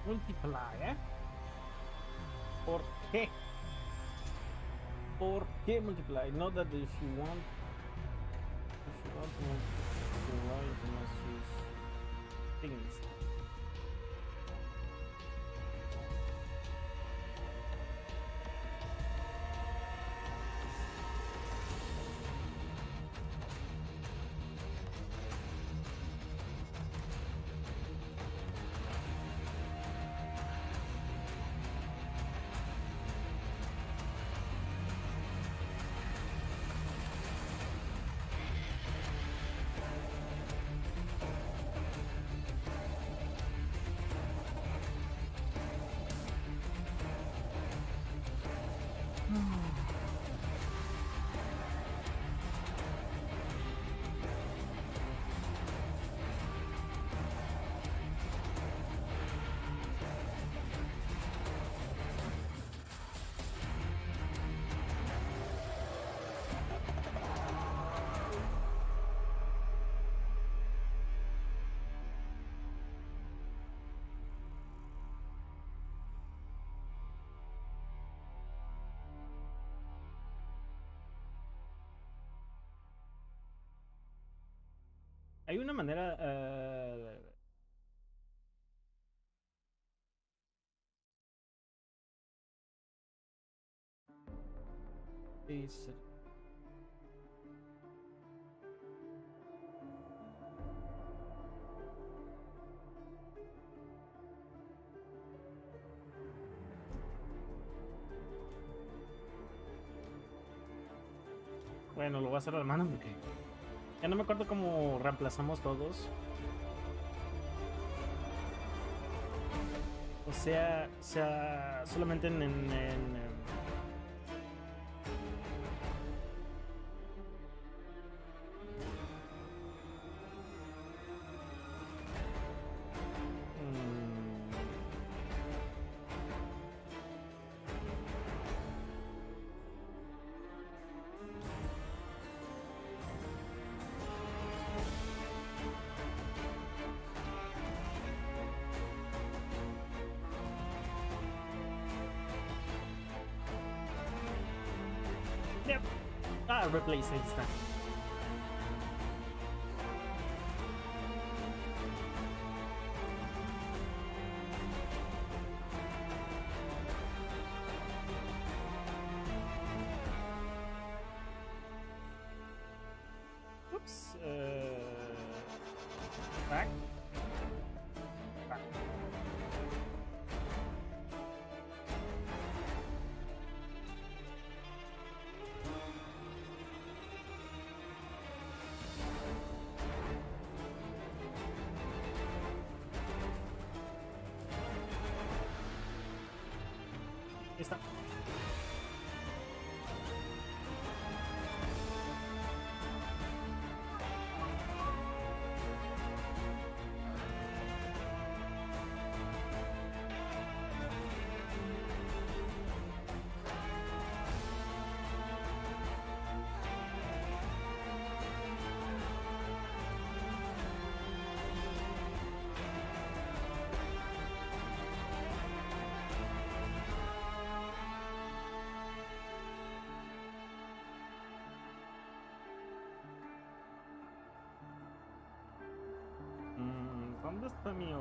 A: Multiply, ¿eh? ¿Por qué? ¿Por qué multiply? Not that if you want, if you want to multiply, you must use things. Hay una manera. dice- Bueno, lo voy a hacer a la mano porque ya no me acuerdo cómo reemplazamos todos. O sea, sea solamente en, en- en, Ah, replace,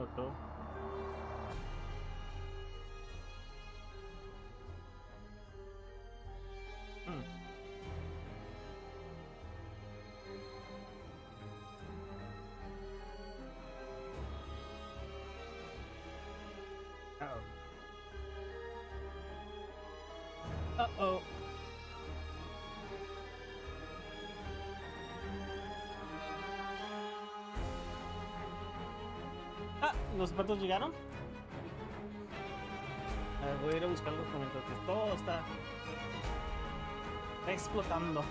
A: está mi otro? Mm. Oh. Uh-oh. Ah, ¿los patos llegaron? A ver, voy a ir a buscar los comentarios. Todo está explotando.